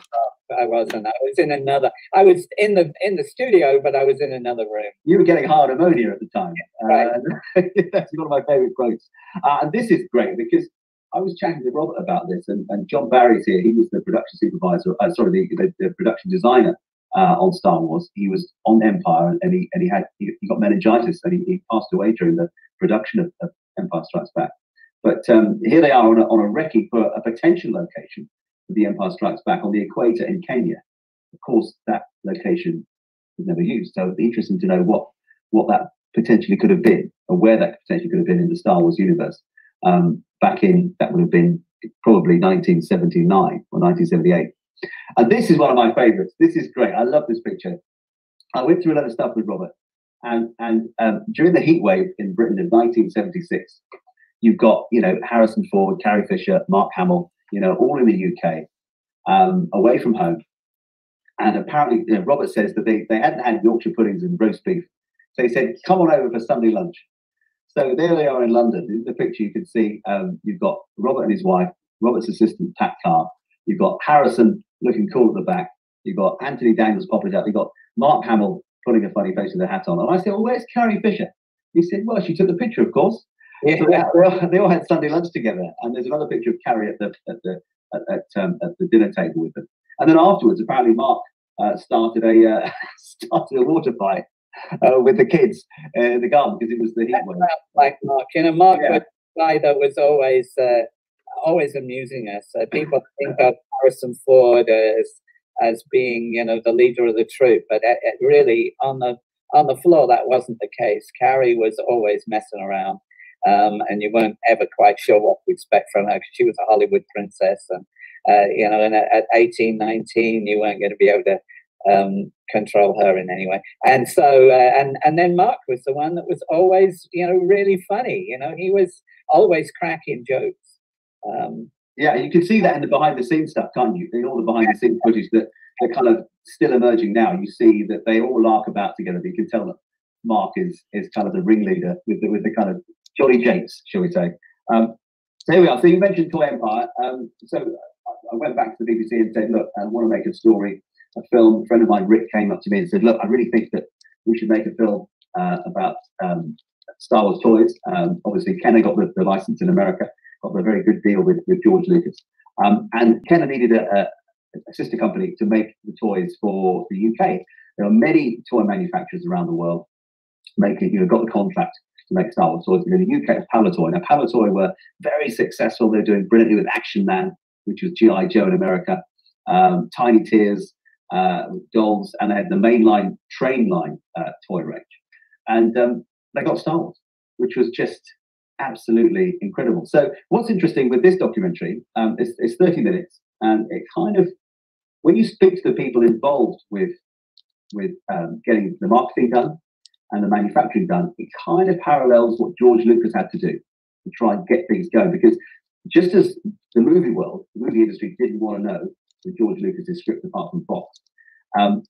I wasn't. I was in another. I was in the in the studio, but I was in another room. You were getting hard ammonia at the time. Uh, that's one of my favourite quotes. Uh, and this is great because I was chatting to Robert about this, and, and John Barry's here. He was the production supervisor, uh, sorry, the, the, the production designer uh, on Star Wars. He was on Empire, and he and he had he, he got meningitis, and he, he passed away during the production of, of Empire Strikes Back. But um, here they are on a, on a recce for a potential location for the Empire Strikes Back on the equator in Kenya. Of course, that location was never used, so it'd be interesting to know what what that potentially could have been, or where that potentially could have been in the Star Wars universe. Um, back in that would have been probably 1979 or 1978. And this is one of my favorites. This is great. I love this picture. I went through a lot of stuff with Robert, and and um, during the heat wave in Britain in 1976, you've got you know Harrison Ford, Carrie Fisher, Mark Hamill, you know, all in the UK, um, away from home. And apparently, you know, Robert says that they, they hadn't had Yorkshire puddings and roast beef. So he said, come on over for Sunday lunch. So there they are in London. In the picture, you can see um, you've got Robert and his wife, Robert's assistant, Pat Carr. You've got Harrison looking cool at the back. You've got Anthony Daniels popping up. You've got Mark Hamill putting a funny face with a hat on. And I said, well, where's Carrie Fisher? He said, well, she took the picture, of course. Yeah. So they, they, all, they all had Sunday lunch together. And there's another picture of Carrie at the, at the, at, at, um, at the dinner table with them. And then afterwards, apparently, Mark uh, started a uh, started a water fight uh, with the kids in the garden because it was the heat wave. Like Mark, you know, Mark yeah. was a guy that was always uh, always amusing us. Uh, people think of Harrison Ford as as being, you know, the leader of the troop, but it, it really on the on the floor that wasn't the case. Carrie was always messing around. Um, and you weren't ever quite sure what to expect from her because she was a Hollywood princess, and uh, you know, and at, at 18, 19, you weren't going to be able to um, control her in any way. And so, uh, and and then Mark was the one that was always, you know, really funny. You know, he was always cracking jokes. Um, yeah, you can see that in the behind the scenes stuff, can't you? In all the behind the scenes footage that they're kind of still emerging now. You see that they all lark about together. But you can tell that Mark is is kind of the ringleader with the, with the kind of Jolly Japes, shall we say? Um, so here we are. So you mentioned Toy Empire. Um, so I went back to the BBC and said, look, I want to make a story a film. A friend of mine, Rick, came up to me and said, "Look, I really think that we should make a film uh, about um, Star Wars toys." Um, obviously, Kenner got the, the, license in America, got a very good deal with, with George Lucas, um, and Kenner needed a, a, sister company to make the toys for the UK. There are many toy manufacturers around the world making. You know, got the contract to make Star Wars toys. In the UK, it's Palitoy. Now, Palitoy were very successful. They're doing brilliantly with Action Man, which was GI Joe in America. Um, Tiny Tears, uh, dolls, and they had the mainline train line uh, toy range. And um, they got Star Wars, which was just absolutely incredible. So, what's interesting with this documentary, um, it's, it's 30 minutes, and it kind of, when you speak to the people involved with with um, getting the marketing done and the manufacturing done, it kind of parallels what George Lucas had to do to try and get things going. Because just as the movie world, the movie industry didn't want to know that George Lucas's script apart from Fox. Um,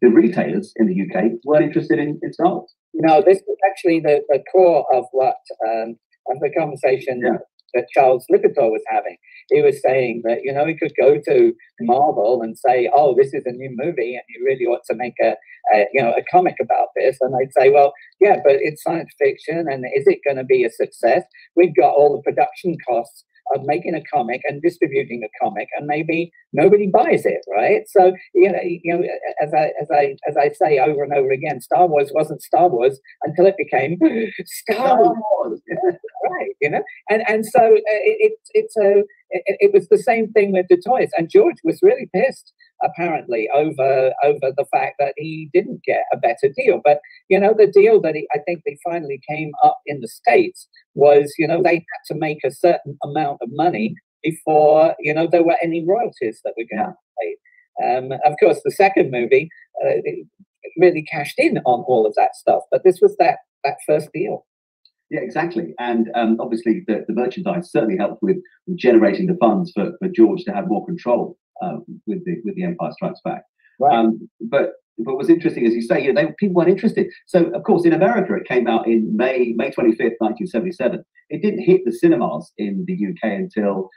the retailers in the UK weren't interested in, in Star Wars. No, this was actually the, the core of what um, of the conversation yeah. that Charles Lippincott was having. He was saying that you know he could go to Marvel and say, "Oh, this is a new movie, and you really ought to make a, a you know a comic about this." And they'd say, "Well, yeah, but it's science fiction, and is it going to be a success? We've got all the production costs." Of making a comic and distributing a comic, and maybe nobody buys it, right? So you know, you know, as I as I as I say over and over again, Star Wars wasn't Star Wars until it became Star Wars, right? You know, and and so uh, it, it it's a it, it was the same thing with the toys, and George was really pissed apparently over over the fact that he didn't get a better deal. But you know, the deal that he, I think they finally came up in the states was, you know, they had to make a certain amount of money before you know there were any royalties that were going to be. Um, of course, the second movie uh, really cashed in on all of that stuff, but this was that that first deal. Yeah, exactly. And um, obviously, the, the merchandise certainly helped with generating the funds for, for George to have more control um, with the with the Empire Strikes Back. Right. Um, but but what's interesting, as you say, you know, they, people weren't interested. So of course, in America, it came out in May May twenty fifth, nineteen seventy seven. It didn't hit the cinemas in the UK until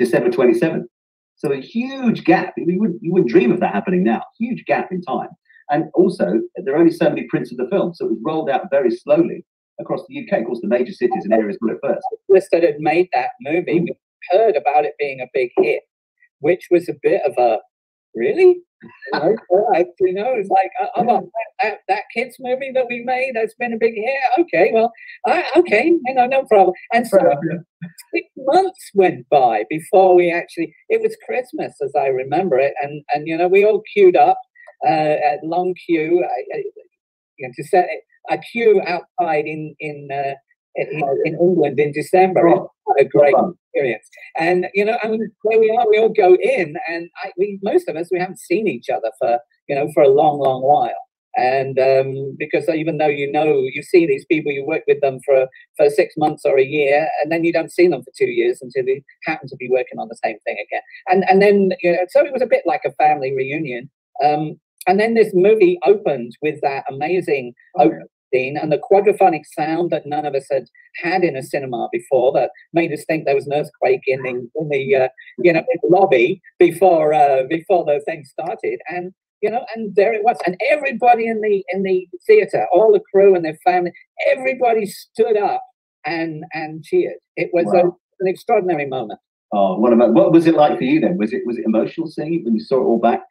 December twenty seventh. So a huge gap. You wouldn't you wouldn't dream of that happening now. Huge gap in time. And also, there are only so many prints of the film, so it was rolled out very slowly across the UK. Of course, the major cities and areas were it first. Listed had made that movie. We heard about it being a big hit, which was a bit of a really. You know, you know it's like uh, oh, that, that kids movie that we made that's been a big hit. Okay, well, I, okay, you know, no problem. And so six months went by before we actually. It was Christmas, as I remember it, and and you know we all queued up uh, at long queue. I, I, you know, to set a queue outside in in uh, in, in, England in December. Oh, a great experience. And you know, I mean, there we are. We all go in, and I, we most of us we haven't seen each other for you know for a long, long while. and um, because even though you know you see these people, you work with them for for six months or a year, and then you don't see them for two years until they happen to be working on the same thing again. And and then you know, so it was a bit like a family reunion. Um, and then this movie opened with that amazing opening scene and the quadraphonic sound that none of us had had in a cinema before that made us think there was an earthquake in the, in the uh, you know in the lobby before uh, before the thing started. And you know, and there it was, and everybody in the in the theater, all the crew and their family, everybody stood up and and cheered. It was Wow. a, an extraordinary moment. Oh, what about what was it like for you then? Was it was it emotional seeing it when you saw it all back?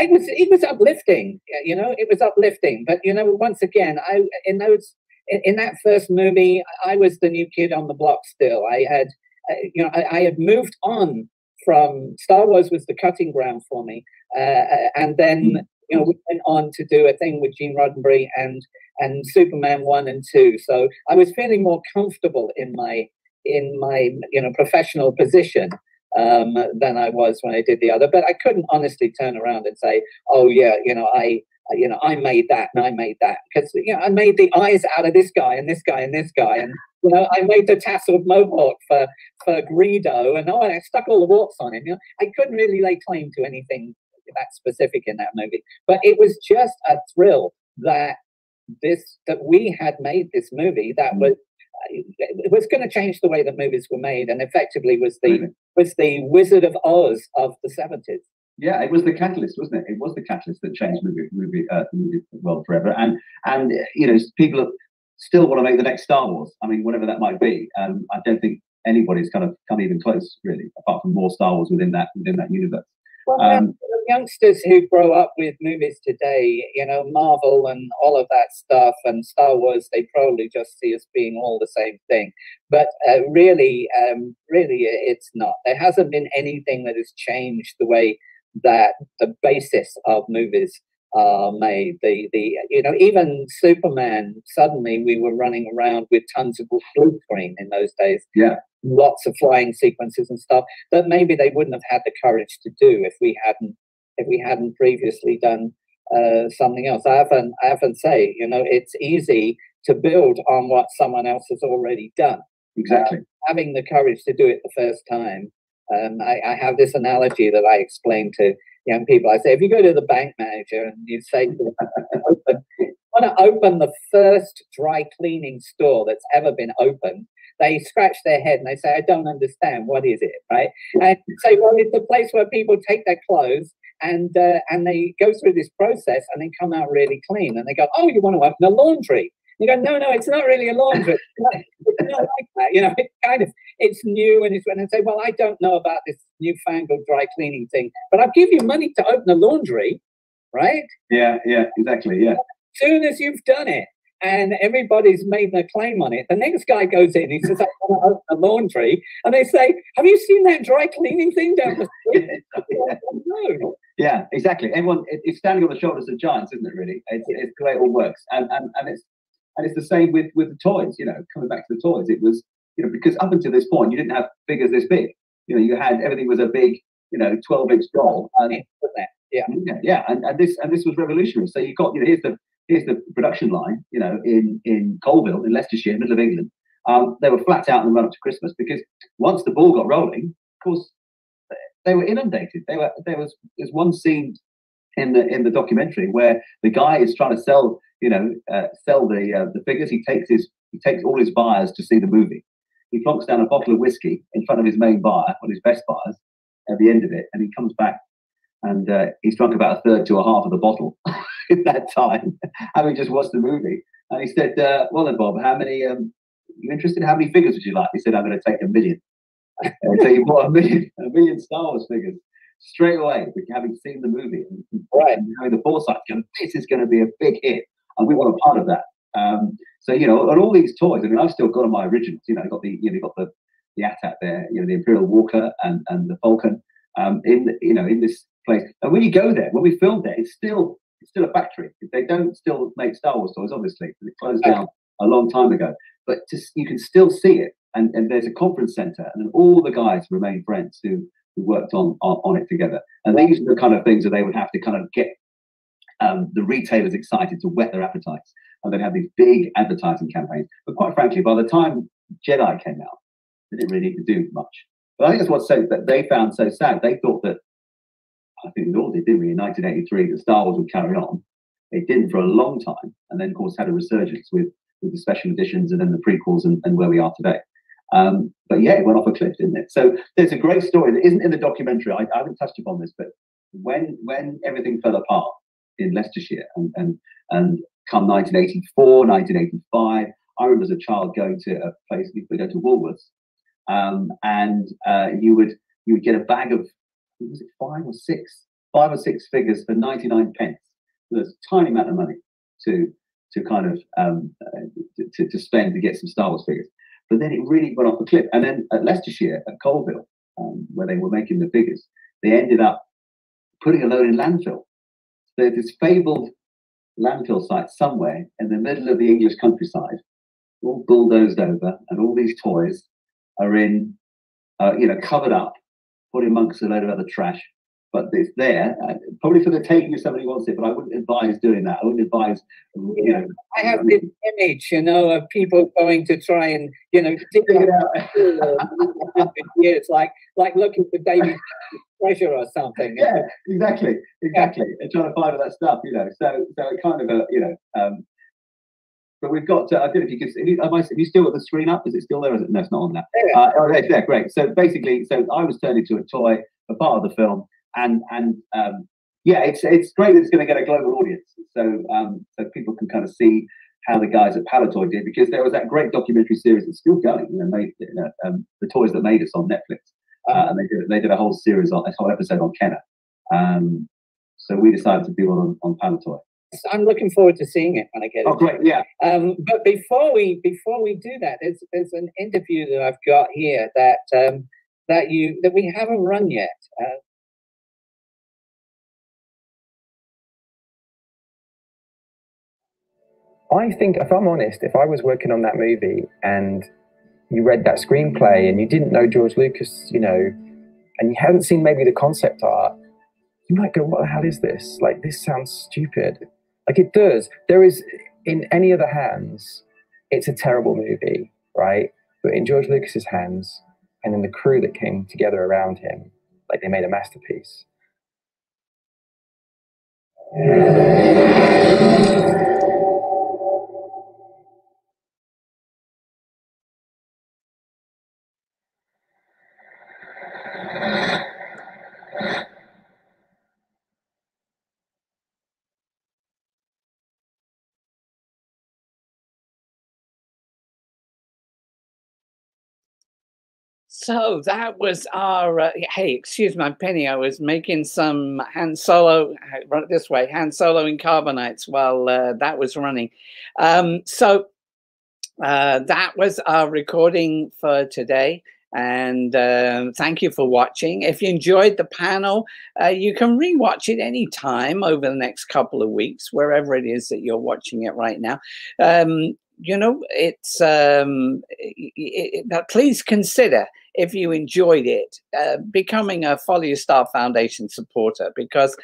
It was it was uplifting, you know. It was uplifting, but you know, once again, I in those in, in that first movie, I was the new kid on the block. Still, I had uh, you know I, I had moved on from Star Wars was the cutting ground for me, uh, and then you know we went on to do a thing with Gene Roddenberry and and Superman one and two. So I was feeling more comfortable in my in my you know professional position um, than I was when I did the other. But I couldn't honestly turn around and say, "Oh yeah, you know, I." You know, I made that and I made that because you know I made the eyes out of this guy and this guy and this guy and you know I made the tasseled mohawk for for Greedo and oh I stuck all the warts on him. You know, I couldn't really lay claim to anything that specific in that movie, but it was just a thrill that this that we had made this movie that was it was going to change the way that movies were made and effectively was the was the Wizard of Oz of the seventies. Yeah, it was the catalyst, wasn't it? It was the catalyst that changed movie movie uh, the movie world forever. And and you know, people still want to make the next Star Wars. I mean, whatever that might be. Um, I don't think anybody's kind of come even close, really, apart from more Star Wars within that within that universe. Well, Um, youngsters who grow up with movies today, you know, Marvel and all of that stuff and Star Wars, they probably just see us being all the same thing. But uh, really, um, really, it's not. There hasn't been anything that has changed the way that the basis of movies are made. The the you know even Superman. Suddenly, we were running around with tons of blue screen in those days Yeah. lots of flying sequences and stuff that maybe they wouldn't have had the courage to do if we hadn't if we hadn't previously done uh, something else. I often I often say, you know, it's easy to build on what someone else has already done. Exactly. Uh, having the courage to do it the first time. Um, I, I have this analogy that I explain to young people. I say, if you go to the bank manager and you say them, want to open the first dry cleaning store that's ever been opened, they scratch their head and they say, I don't understand. What is it? Right? And say, well, it's a place where people take their clothes and uh, and they go through this process and they come out really clean. And they go, oh, you want to open a laundry? You go, no, no, it's not really a laundry. It's not like that. You know, it's kind of it's new and it's when they say, well, I don't know about this newfangled dry cleaning thing, but I'll give you money to open a laundry, right? Yeah, yeah, exactly. Yeah. soon as you've done it and everybody's made their claim on it, the next guy goes in, he says, I want to open a laundry. And they say, Have you seen that dry cleaning thing down the street? no. Yeah, exactly. Everyone, it, it's standing on the shoulders of giants, isn't it? Really, it's, it's the way it all works, and and and it's and it's the same with with the toys. You know, coming back to the toys, it was you know because up until this point, you didn't have figures this big. You know, you had everything was a big, you know, twelve inch doll, and yeah, yeah, yeah, and, and this and this was revolutionary. So you got you know here's the here's the production line, you know, in in Coalville in Leicestershire, middle of England. Um, they were flat out in the run up to Christmas because once the ball got rolling, of course, they were inundated. They were there was there's one scene in the in the documentary where the guy is trying to sell you know uh, sell the uh, the figures. He takes his he takes all his buyers to see the movie. He plonks down a bottle of whiskey in front of his main buyer, one of his best buyers, at the end of it, and he comes back and uh, he's drunk about a third to a half of the bottle in that time, having just watched the movie. And he said, uh, "Well then, Bob, how many? Um, you interested? How many figures would you like?" He said, "I'm going to take a million. so you bought a million, a million Star Wars figures straight away, having seen the movie, and, right? And having the foresight, going, "This is going to be a big hit, and we want a part of that." Um, so you know, and all these toys. I mean, I've still got my originals. You know, got the you know, got the the AT-AT there, you know, the Imperial Walker and and the Falcon um, in you know in this place. And when you go there, when we filmed there, it's still it's still a factory. They don't still make Star Wars toys, obviously. it closed down a long time ago. But just you can still see it, and, and there's a conference center, and all the guys remain friends who, who worked on, on on it together. And these are the kind of things that they would have to kind of get um, the retailers excited to whet their appetites, and they'd have these big advertising campaigns. But quite frankly, by the time Jedi came out, they didn't really need to do much. But I think that's what so that they found so sad. They thought that I think all did, didn't we, in 1983, that Star Wars would carry on. It didn't for a long time, and then of course had a resurgence with with the special editions and then the prequels and, and where we are today. Um, but yeah, it went off a cliff, didn't it? So there's a great story that isn't in the documentary. I, I haven't touched upon this, but when when everything fell apart in Leicestershire and and and come 1984, 1985, I remember as a child going to a place we go to Woolworths, um, and uh, you would you would get a bag of was it five or six five or six figures for 99 pence. So there's a tiny amount of money to to kind of um, uh, to, to spend to get some Star Wars figures. But then it really went off a cliff. And then at Leicestershire, at Coalville, um, where they were making the figures, they ended up putting a load in landfill. There's this fabled landfill site somewhere in the middle of the English countryside, all bulldozed over, and all these toys are in, uh, you know, covered up, put amongst a load of other trash, but it's there, uh, probably for the taking if somebody wants it. But I wouldn't advise doing that. I wouldn't advise, you know. I have this image, you know, of people going to try and, you know, dig it out years, like like looking for David treasure or something. Yeah, exactly, exactly. Yeah. And trying to find all that stuff, you know. So so it kind of a, you know. Um, but we've got. To, I don't know if you can. Have you, have, I, have you still got the screen up? Is it still there? Is it? No, it's not on that. Yeah. Uh, oh, there, great. So basically, so I was turned into a toy, a part of the film, and and um, yeah, it's it's great that it's going to get a global audience. So um, so people can kind of see how the guys at Palitoy did because there was that great documentary series that's still going. You know, made you know, um, the toys that made us on Netflix, uh, and they did they did a whole series on a whole episode on Kenner. Um, so we decided to do one on, on Palitoy. I'm looking forward to seeing it when I get oh, it. Oh, great! Yeah. Um, but before we before we do that, there's there's an interview that I've got here that um, that you that we haven't run yet. Uh, I think, if I'm honest, if I was working on that movie and you read that screenplay and you didn't know George Lucas, you know, and you hadn't seen maybe the concept art, you might go, what the hell is this? Like, this sounds stupid. Like, it does. There is, in any other hands, it's a terrible movie, right? But in George Lucas's hands, and in the crew that came together around him, like, they made a masterpiece. So that was our. Uh, hey, excuse my penny. I was making some Han Solo. Run it this way, Han Solo in carbonite while uh, that was running. Um, so uh, that was our recording for today. And um, thank you for watching. If you enjoyed the panel, uh, you can rewatch it anytime over the next couple of weeks, wherever it is that you're watching it right now. Um, you know, it's um, it, it, please consider if you enjoyed it, uh, becoming a Follow Your Star Foundation supporter because,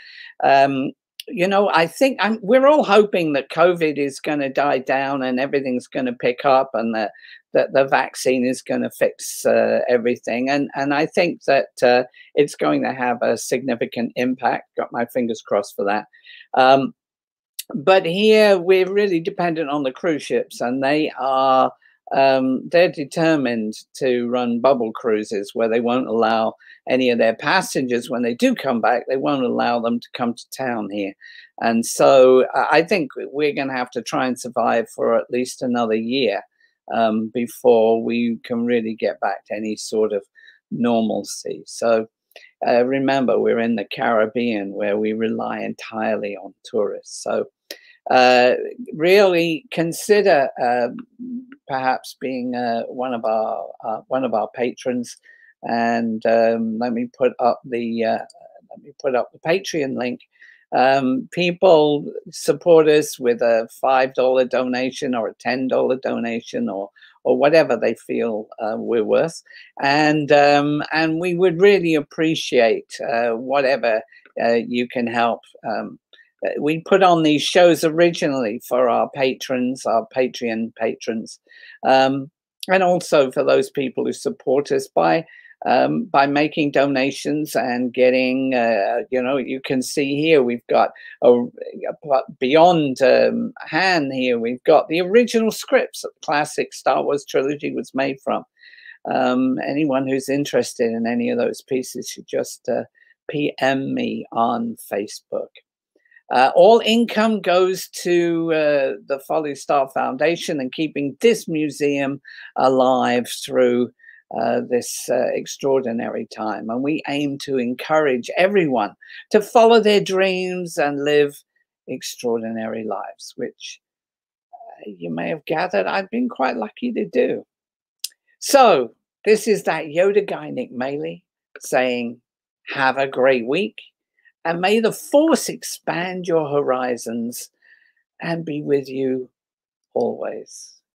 um, you know, I think I'm, we're all hoping that COVID is going to die down and everything's going to pick up and that, that the vaccine is going to fix uh, everything. And, and I think that uh, it's going to have a significant impact. Got my fingers crossed for that. Um, but here we're really dependent on the cruise ships and they are um, they're determined to run bubble cruises where they won't allow any of their passengers, when they do come back, they won't allow them to come to town here. And so I think we're going to have to try and survive for at least another year um, before we can really get back to any sort of normalcy. So uh, remember, we're in the Caribbean where we rely entirely on tourists. So uh, really consider um, perhaps being uh, one of our uh, one of our patrons. And um, let me put up the uh, let me put up the Patreon link. Um, people support us with a five dollar donation or a ten dollar donation or or whatever they feel uh, we're worth, and um, and we would really appreciate uh, whatever you can help. Um, uh, we put on these shows originally for our patrons, our Patreon patrons, um, and also for those people who support us by um, by making donations and getting, uh, you know, you can see here we've got a, a beyond um, Han here. We've got the original scripts that the classic Star Wars trilogy was made from. Um, anyone who's interested in any of those pieces should just uh, PM me on Facebook. Uh, all income goes to uh, the Follow Your Star Foundation and keeping this museum alive through uh, this uh, extraordinary time. And we aim to encourage everyone to follow their dreams and live extraordinary lives, which uh, you may have gathered I've been quite lucky to do. So, this is that Yoda guy, Nick Maley, saying, Have a great week, and may the Force expand your horizons and be with you always.